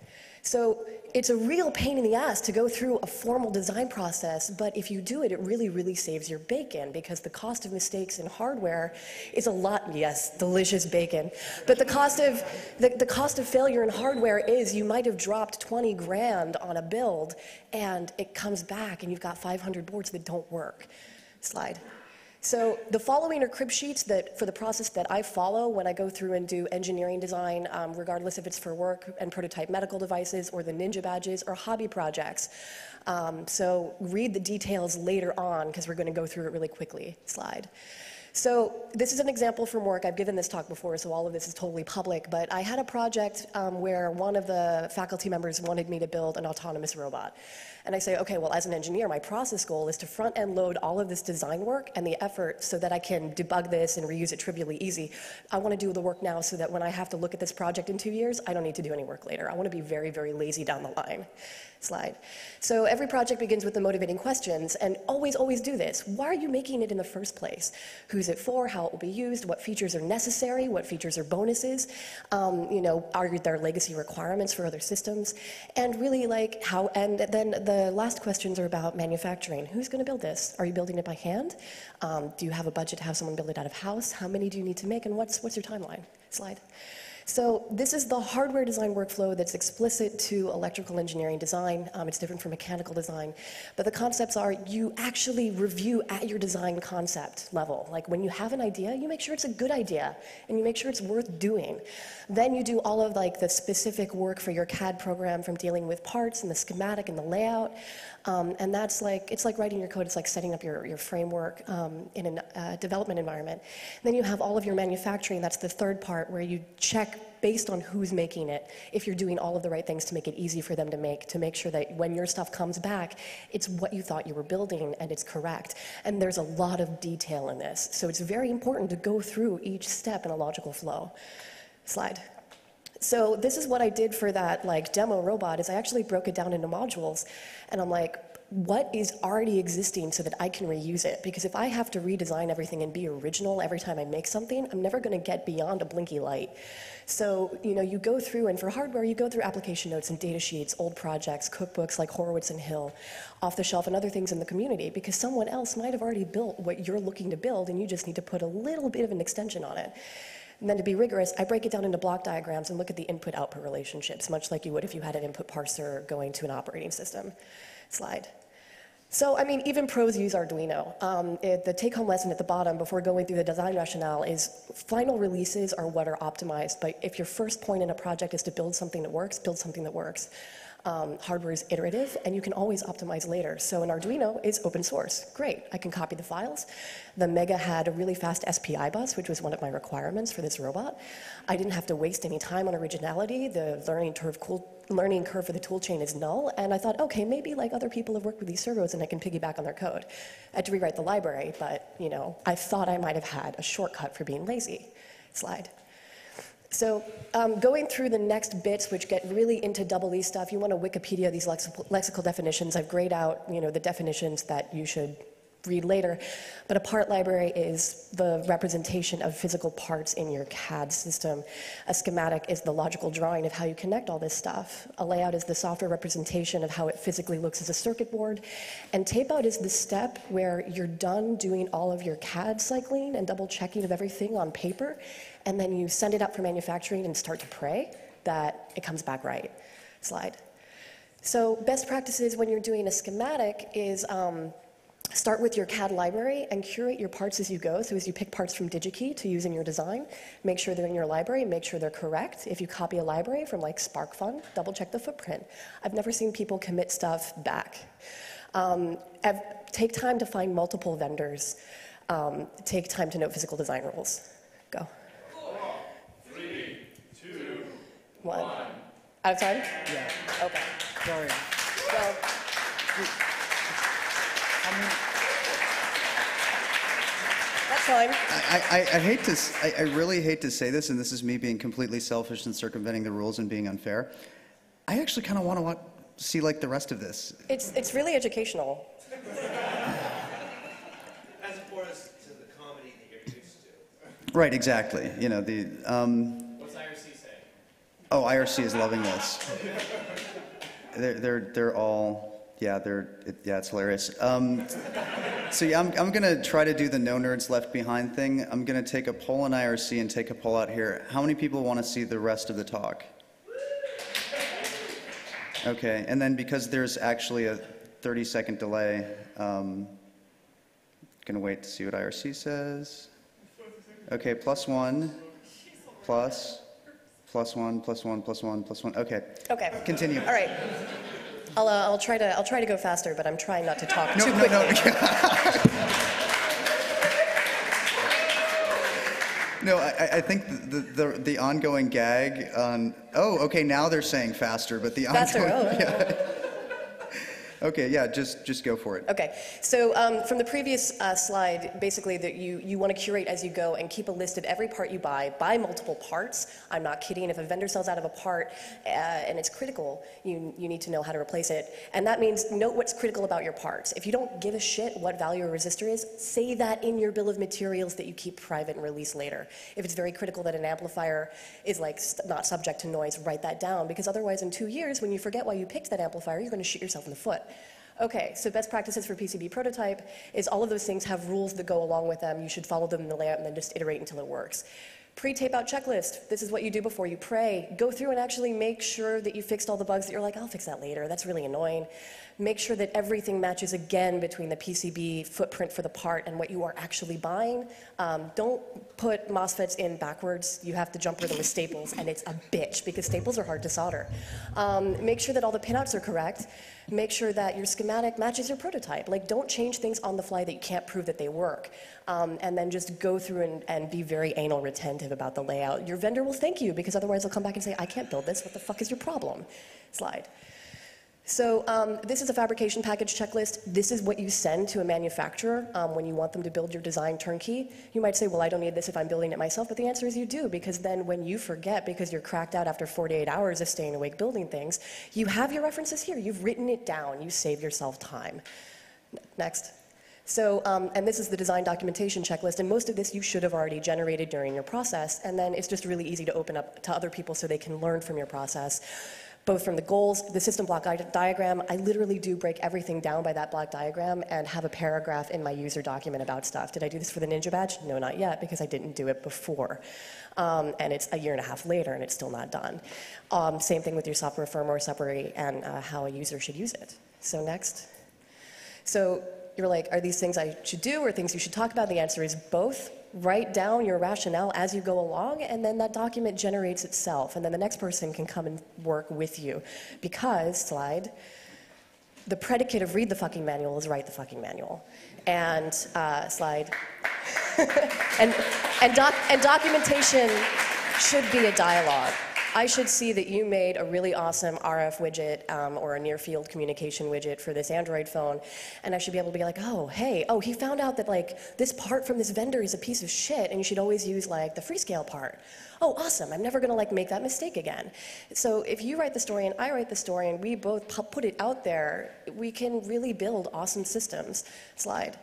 So it's a real pain in the ass to go through a formal design process, but if you do it, it really, really saves your bacon because the cost of mistakes in hardware is a lot, yes, delicious bacon. But the cost of, the, the cost of failure in hardware is you might have dropped 20 grand on a build and it comes back and you've got 500 boards that don't work. Slide. So the following are crib sheets that for the process that I follow when I go through and do engineering design, um, regardless if it's for work and prototype medical devices or the ninja badges or hobby projects. Um, so read the details later on because we're going to go through it really quickly. Slide. So this is an example from work. I've given this talk before, so all of this is totally public. But I had a project um, where one of the faculty members wanted me to build an autonomous robot. And I say, okay, well, as an engineer, my process goal is to front end load all of this design work and the effort so that I can debug this and reuse it trivially easy. I want to do the work now so that when I have to look at this project in two years, I don't need to do any work later. I want to be very, very lazy down the line. Slide. So every project begins with the motivating questions, and always, always do this. Why are you making it in the first place? Who's it for? How it will be used? What features are necessary? What features are bonuses? Um, you know, are there legacy requirements for other systems? And really, like how? And then the last questions are about manufacturing. Who's going to build this? Are you building it by hand? Um, do you have a budget to have someone build it out of house? How many do you need to make? And what's what's your timeline? Slide. So this is the hardware design workflow that's explicit to electrical engineering design. Um, it's different from mechanical design. But the concepts are you actually review at your design concept level. Like when you have an idea, you make sure it's a good idea and you make sure it's worth doing. Then you do all of like the specific work for your CAD program from dealing with parts and the schematic and the layout. Um, and that's like, it's like writing your code, it's like setting up your, your framework um, in a uh, development environment. And then you have all of your manufacturing, that's the third part where you check based on who's making it, if you're doing all of the right things to make it easy for them to make, to make sure that when your stuff comes back, it's what you thought you were building and it's correct. And there's a lot of detail in this. So it's very important to go through each step in a logical flow. Slide. So this is what I did for that like demo robot is I actually broke it down into modules and I'm like, what is already existing so that I can reuse it? Because if I have to redesign everything and be original every time I make something, I'm never going to get beyond a blinky light. So, you know, you go through, and for hardware, you go through application notes and data sheets, old projects, cookbooks like Horowitz and Hill, off the shelf, and other things in the community, because someone else might have already built what you're looking to build, and you just need to put a little bit of an extension on it. And then to be rigorous, I break it down into block diagrams and look at the input-output relationships, much like you would if you had an input parser going to an operating system. Slide. So, I mean, even pros use Arduino. Um, it, the take home lesson at the bottom before going through the design rationale is final releases are what are optimized. But if your first point in a project is to build something that works, build something that works. Um, hardware is iterative, and you can always optimize later. So an Arduino is open source. Great, I can copy the files. The Mega had a really fast SPI bus, which was one of my requirements for this robot. I didn't have to waste any time on originality. The learning curve, cool, learning curve for the toolchain is null, and I thought, okay, maybe like other people have worked with these servos and I can piggyback on their code. I had to rewrite the library, but you know, I thought I might have had a shortcut for being lazy. Slide. So um, going through the next bits, which get really into double E stuff, you want to Wikipedia these lexical, lexical definitions. I've grayed out, you know, the definitions that you should read later. But a part library is the representation of physical parts in your CAD system. A schematic is the logical drawing of how you connect all this stuff. A layout is the software representation of how it physically looks as a circuit board. And tape out is the step where you're done doing all of your CAD cycling and double checking of everything on paper. And then you send it out for manufacturing and start to pray that it comes back right. Slide. So best practices when you're doing a schematic is um, Start with your CAD library and curate your parts as you go. So as you pick parts from DigiKey to use in your design, make sure they're in your library, make sure they're correct. If you copy a library from like SparkFun, double check the footprint. I've never seen people commit stuff back. Um, take time to find multiple vendors. Um, take time to note physical design rules. Go. Four, three, two, one. one. Out of time? Yeah. Okay. Sorry. Well, that's fine. I, I, I hate to, s- I, I really hate to say this, and this is me being completely selfish and circumventing the rules and being unfair. I actually kind of want to see like the rest of this. It's, it's really educational. As opposed to the comedy that you're used to. Right, exactly. You know, the, um, What's IRC say? Oh, IRC is loving this. They're, they're, they're all, yeah, they're, it, yeah, it's hilarious. Um, so yeah, I'm, I'm gonna try to do the no nerds left behind thing. I'm gonna take a poll in IRC and take a poll out here. How many people want to see the rest of the talk? Okay, and then because there's actually a 30 second delay, um, gonna wait to see what IRC says. Okay, plus one, plus, plus one, plus one, plus one, plus one. Okay. Okay. Continue. All right. I'll, uh, I'll try to I'll try to go faster, but I'm trying not to talk No, too no, quickly. no. [laughs] No, I, I- I think the, the, the ongoing gag on, oh, okay, now they're saying faster, but the Faster, ongoing. oh. [laughs] yeah. Okay, yeah, just, just go for it. Okay, so um, from the previous uh, slide, basically that you, you want to curate as you go and keep a list of every part you buy, buy multiple parts. I'm not kidding. If a vendor sells out of a part uh, and it's critical, you, you need to know how to replace it. And that means note what's critical about your parts. If you don't give a shit what value a resistor is, say that in your bill of materials that you keep private and release later. If it's very critical that an amplifier is like not subject to noise, write that down because otherwise in two years when you forget why you picked that amplifier, you're going to shoot yourself in the foot. Okay, so best practices for PCB prototype is all of those things have rules that go along with them. You should follow them in the layout and then just iterate until it works. Pre-tape out checklist. This is what you do before you pray. Go through and actually make sure that you fixed all the bugs that you're like, I'll fix that later. That's really annoying. Make sure that everything matches again between the PCB footprint for the part and what you are actually buying. Um, don't put MOSFETs in backwards. You have to jump over them with staples, and it's a bitch because staples are hard to solder. Um, make sure that all the pinouts are correct. Make sure that your schematic matches your prototype. Like, don't change things on the fly that you can't prove that they work. Um, and then just go through and, and be very anal retentive about the layout. Your vendor will thank you because otherwise they'll come back and say, I can't build this. What the fuck is your problem? Slide. So um, this is a fabrication package checklist. This is what you send to a manufacturer um, when you want them to build your design turnkey. You might say, well, I don't need this if I'm building it myself, but the answer is you do, because then when you forget, because you're cracked out after 48 hours of staying awake building things, you have your references here. You've written it down. You save yourself time. Next. So, um, and this is the design documentation checklist, and most of this you should have already generated during your process, and then it's just really easy to open up to other people so they can learn from your process both from the goals, the system block diagram. I literally do break everything down by that block diagram and have a paragraph in my user document about stuff. Did I do this for the Ninja badge? No, not yet, because I didn't do it before. Um, and it's a year and a half later, and it's still not done. Um, same thing with your software firmware separate and uh, how a user should use it. So next. So you're like, are these things I should do or things you should talk about? The answer is both. Write down your rationale as you go along, and then that document generates itself, and then the next person can come and work with you. Because, slide, the predicate of read the fucking manual is write the fucking manual. And, uh, slide, [laughs] and, and, doc, and documentation should be a dialogue. I should see that you made a really awesome RF widget um, or a near field communication widget for this Android phone, and I should be able to be like, oh, hey, oh, he found out that like this part from this vendor is a piece of shit, and you should always use like the Freescale part. Oh, awesome! I'm never gonna like make that mistake again. So if you write the story and I write the story, and we both pu- put it out there, we can really build awesome systems. Slide.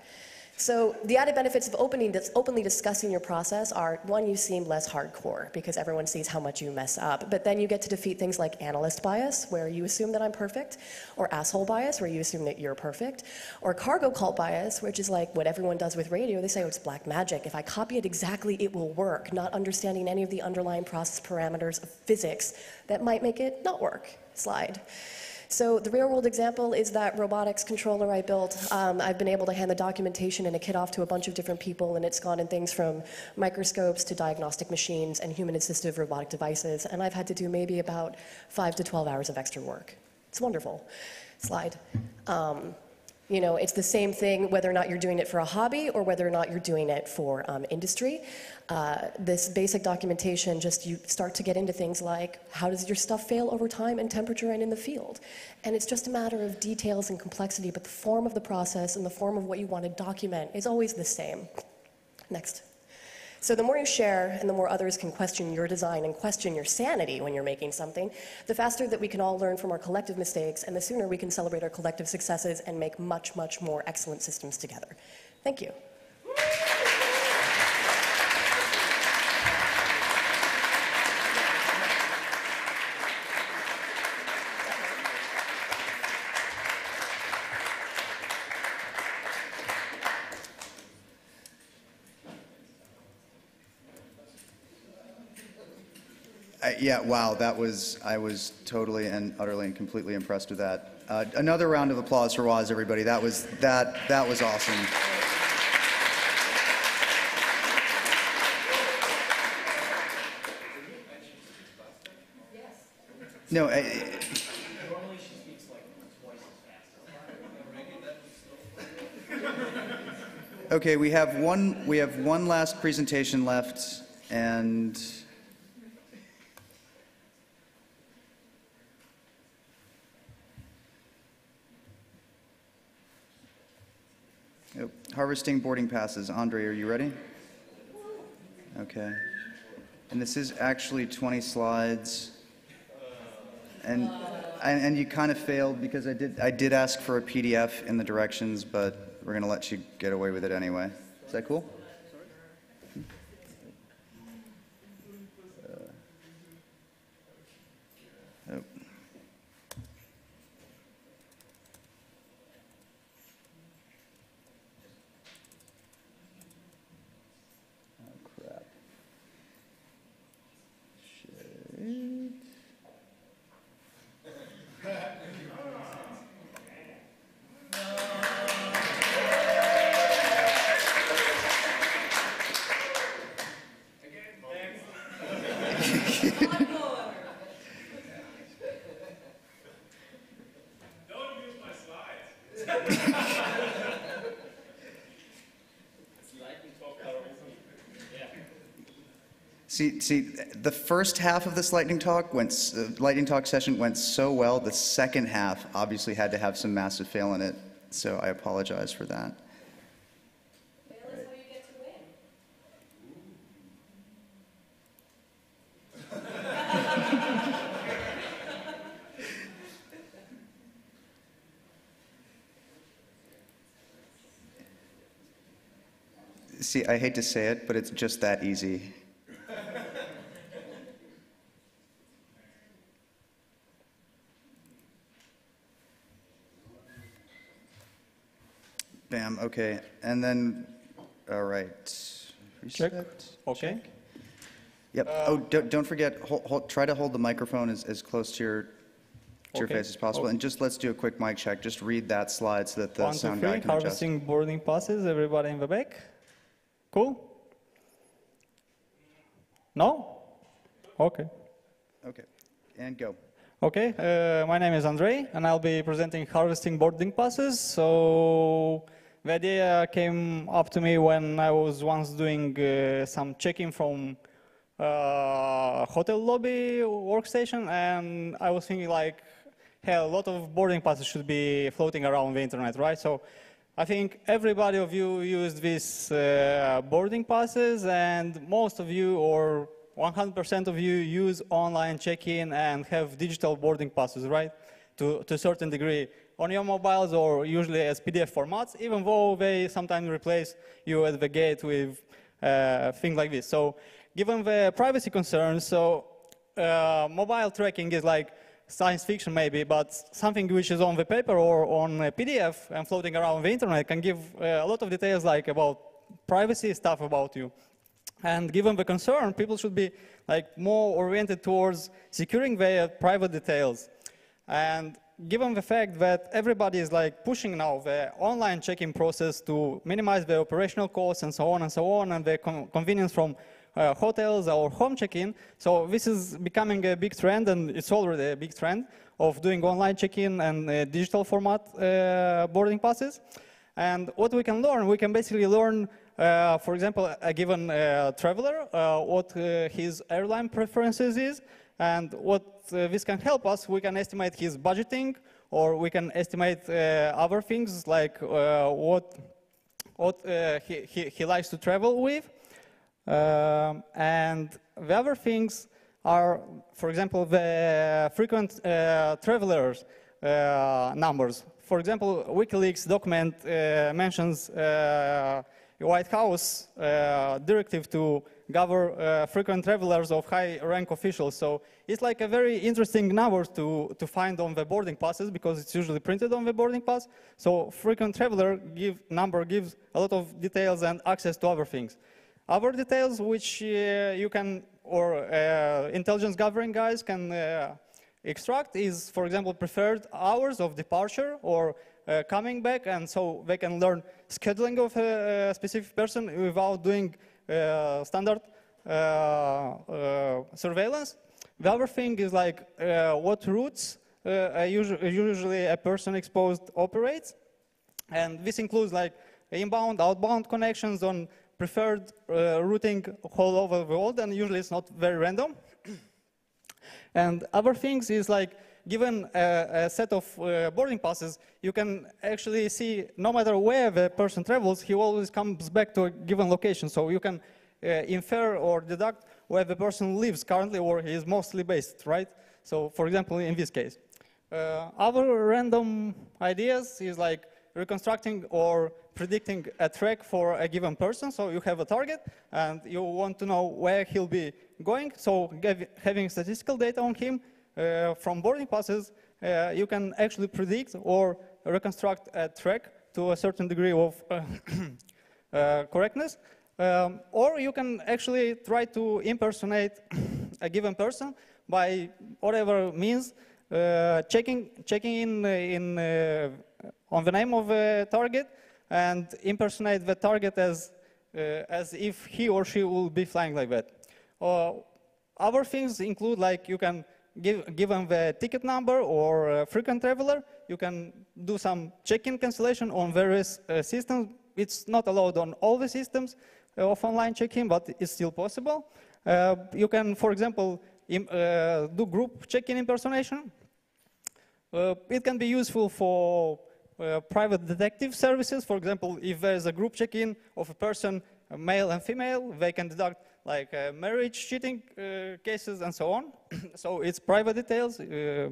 So the added benefits of opening, openly discussing your process are, one, you seem less hardcore because everyone sees how much you mess up. But then you get to defeat things like analyst bias, where you assume that I'm perfect, or asshole bias, where you assume that you're perfect, or cargo cult bias, which is like what everyone does with radio. They say, oh, it's black magic. If I copy it exactly, it will work, not understanding any of the underlying process parameters of physics that might make it not work. Slide. So the real world example is that robotics controller I built. Um, I've been able to hand the documentation and a kit off to a bunch of different people, and it's gone in things from microscopes to diagnostic machines and human assistive robotic devices. And I've had to do maybe about five to 12 hours of extra work. It's wonderful. Slide. Um, you know, it's the same thing whether or not you're doing it for a hobby or whether or not you're doing it for um, industry. Uh, this basic documentation, just you start to get into things like how does your stuff fail over time and temperature and in the field? And it's just a matter of details and complexity, but the form of the process and the form of what you want to document is always the same. Next. So the more you share and the more others can question your design and question your sanity when you're making something, the faster that we can all learn from our collective mistakes and the sooner we can celebrate our collective successes and make much, much more excellent systems together. Thank you. Yeah, wow, that was, I was totally and utterly and completely impressed with that. Uh, Another round of applause for Waz, everybody. That was, that, that was awesome. No, I- Okay, we have one, we have one last presentation left And Yep, Harvesting boarding passes. Andre, are you ready? Okay. And this is actually 20 slides. And, and and you kind of failed because I did, I did ask for a PDF in the directions, but we're going to let you get away with it anyway. Is that cool? See, the first half of this lightning talk went, uh, lightning talk session went so well. The second half obviously had to have some massive fail in it, so I apologize for that. [laughs] See, I hate to say it, but it's just that easy. Bam, okay. And then, all right. Check. Reset. Okay. Yep. oh, don't, don't forget, hold, hold, try to hold the microphone as, as close to your, to your Okay. face as possible. And just let's do a quick mic check. Just read that slide so that the One, two, sound three. guy can adjust. Harvesting boarding passes. Everybody in the back. Cool. No. Okay. Okay. And go. Okay, uh, my name is Andrei, and I'll be presenting harvesting boarding passes. So the idea came up to me when I was once doing uh, some checking from uh, hotel lobby workstation, and I was thinking like, hey, a lot of boarding passes should be floating around the internet, right? So I think everybody of you used these uh, boarding passes, and most of you, or 100% of you, use online check-in and have digital boarding passes, right? To, to a certain degree on your mobiles or usually as PDF formats, even though they sometimes replace you at the gate with uh, things like this. So given the privacy concerns, so uh, mobile tracking is like science fiction maybe, but something which is on the paper or on a PDF and floating around the internet can give uh, a lot of details like about privacy stuff about you. And given the concern, people should be like more oriented towards securing their private details. And given the fact that everybody is like pushing now the online checking process to minimize the operational costs and so on and so on, and the con convenience from uh, hotels or home check-in. So this is becoming a big trend, and it's already a big trend of doing online check-in and uh, digital format uh, boarding passes. And what we can learn, we can basically learn, uh, for example, a given uh, traveler, uh, what his airline preferences is, and what this can help us, we can estimate his budgeting, or we can estimate uh, other things like uh, what, what uh, he, he, he likes to travel with. Um, and the other things are, for example, the frequent uh, travelers uh, numbers. For example, WikiLeaks document uh, mentions uh, White House uh, directive to gather uh, frequent travelers of high rank officials. So it's like a very interesting number to, to find on the boarding passes because it's usually printed on the boarding pass. So frequent traveler give, number gives a lot of details and access to other things. Other details which uh, you can, or uh, intelligence gathering guys can uh, extract is, for example, preferred hours of departure or uh, coming back, and so they can learn scheduling of a, a specific person without doing standard uh, uh, surveillance. The other thing is like uh, what routes uh, usually, usually a person exposed operates, and this includes like inbound, outbound connections on preferred uh, routing all over the world, and usually it's not very random. [coughs] and other things is like, given a, a set of uh, boarding passes, you can actually see no matter where the person travels, he always comes back to a given location. So you can uh, infer or deduct where the person lives currently or he is mostly based, right? So for example, in this case. Uh, other random ideas is like reconstructing or predicting a track for a given person. So you have a target and you want to know where he'll be going. So having statistical data on him from boarding passes, uh, you can actually predict or reconstruct a track to a certain degree of uh, [coughs] uh, correctness. Um, or you can actually try to impersonate [coughs] a given person by whatever means uh, checking, checking in, uh, in, uh, on the name of a target and impersonate the target as, as if he or she will be flying like that. other things include like you can give, give them the ticket number or frequent traveler. You can do some check-in cancellation on various uh, systems. It's not allowed on all the systems of online check-in, but it's still possible. Uh, you can, for example, im, uh, do group check-in impersonation. Uh, it can be useful for uh, private detective services. For example, if there's a group check-in of a person, male and female, they can deduct like uh, marriage cheating uh, cases and so on. [clears throat] so it's private details. Uh,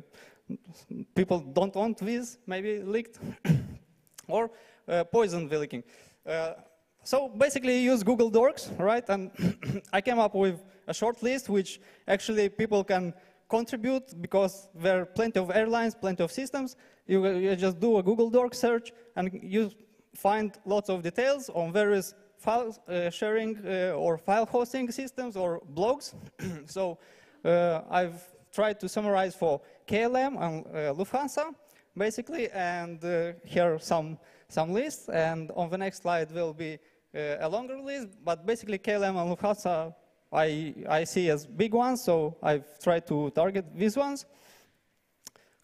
people don't want these maybe leaked. [coughs] or uh, poison the leaking. so basically you use Google Docs, right? And [clears throat] I came up with a short list which actually people can contribute because there are plenty of airlines, plenty of systems. You, you just do a Google Doc search and you find lots of details on various file uh, sharing uh, or file hosting systems or blogs. [clears throat] so uh, I've tried to summarize for KLM and Lufthansa, basically, and here are some, some lists. And on the next slide will be a longer list, but basically KLM and Lufthansa I, I see as big ones, so I've tried to target these ones.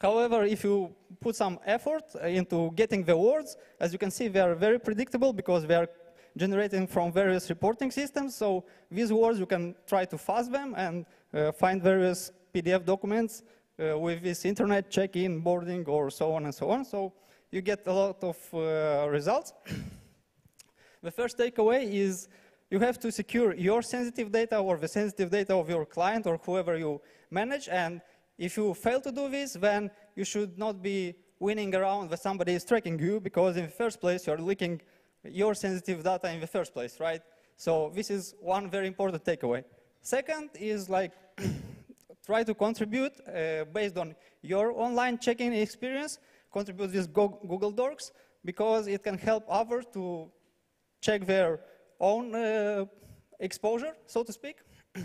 However, if you put some effort into getting the words, as you can see, they are very predictable because they are generated from various reporting systems. So these words, you can try to fuzz them and uh, find various PDF documents uh, with this internet check-in, boarding, or so on and so on. So you get a lot of uh, results. [coughs] the first takeaway is you have to secure your sensitive data or the sensitive data of your client or whoever you manage. And if you fail to do this, then you should not be winning around that somebody is tracking you because in the first place, you're leaking your sensitive data in the first place, right? So this is one very important takeaway. Second is like [coughs] try to contribute uh, based on your online checking experience, contribute with Google Docs because it can help others to check their own uh, exposure, so to speak. [coughs]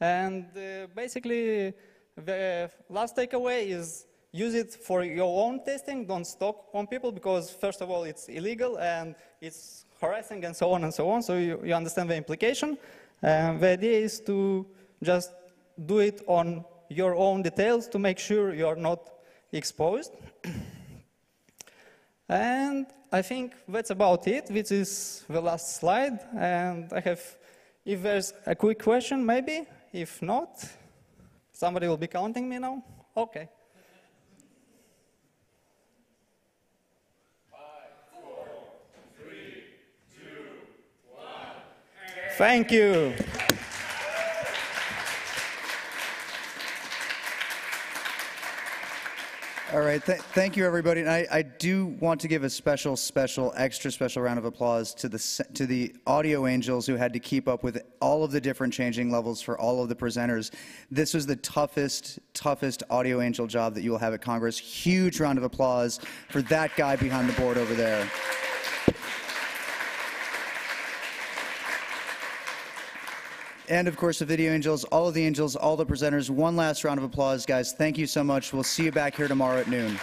and uh, basically, the last takeaway is use it for your own testing. Don't stalk on people because, first of all, it's illegal and it's harassing and so on and so on. So you, you understand the implication. And the idea is to just do it on your own details to make sure you're not exposed. [clears throat] and I think that's about it. This is the last slide. And I have, if there's a quick question, maybe. If not, somebody will be counting me now? Okay. Thank you. All right, th thank you, everybody. And I, I, do want to give a special, special, extra special round of applause to the to the audio angels who had to keep up with all of the different changing levels for all of the presenters. This was the toughest, toughest audio angel job that you will have at Congress. Huge round of applause for that guy behind the board over there. And of course, the video angels, all of the angels, all the presenters. One last round of applause, guys. Thank you so much. We'll see you back here tomorrow at noon.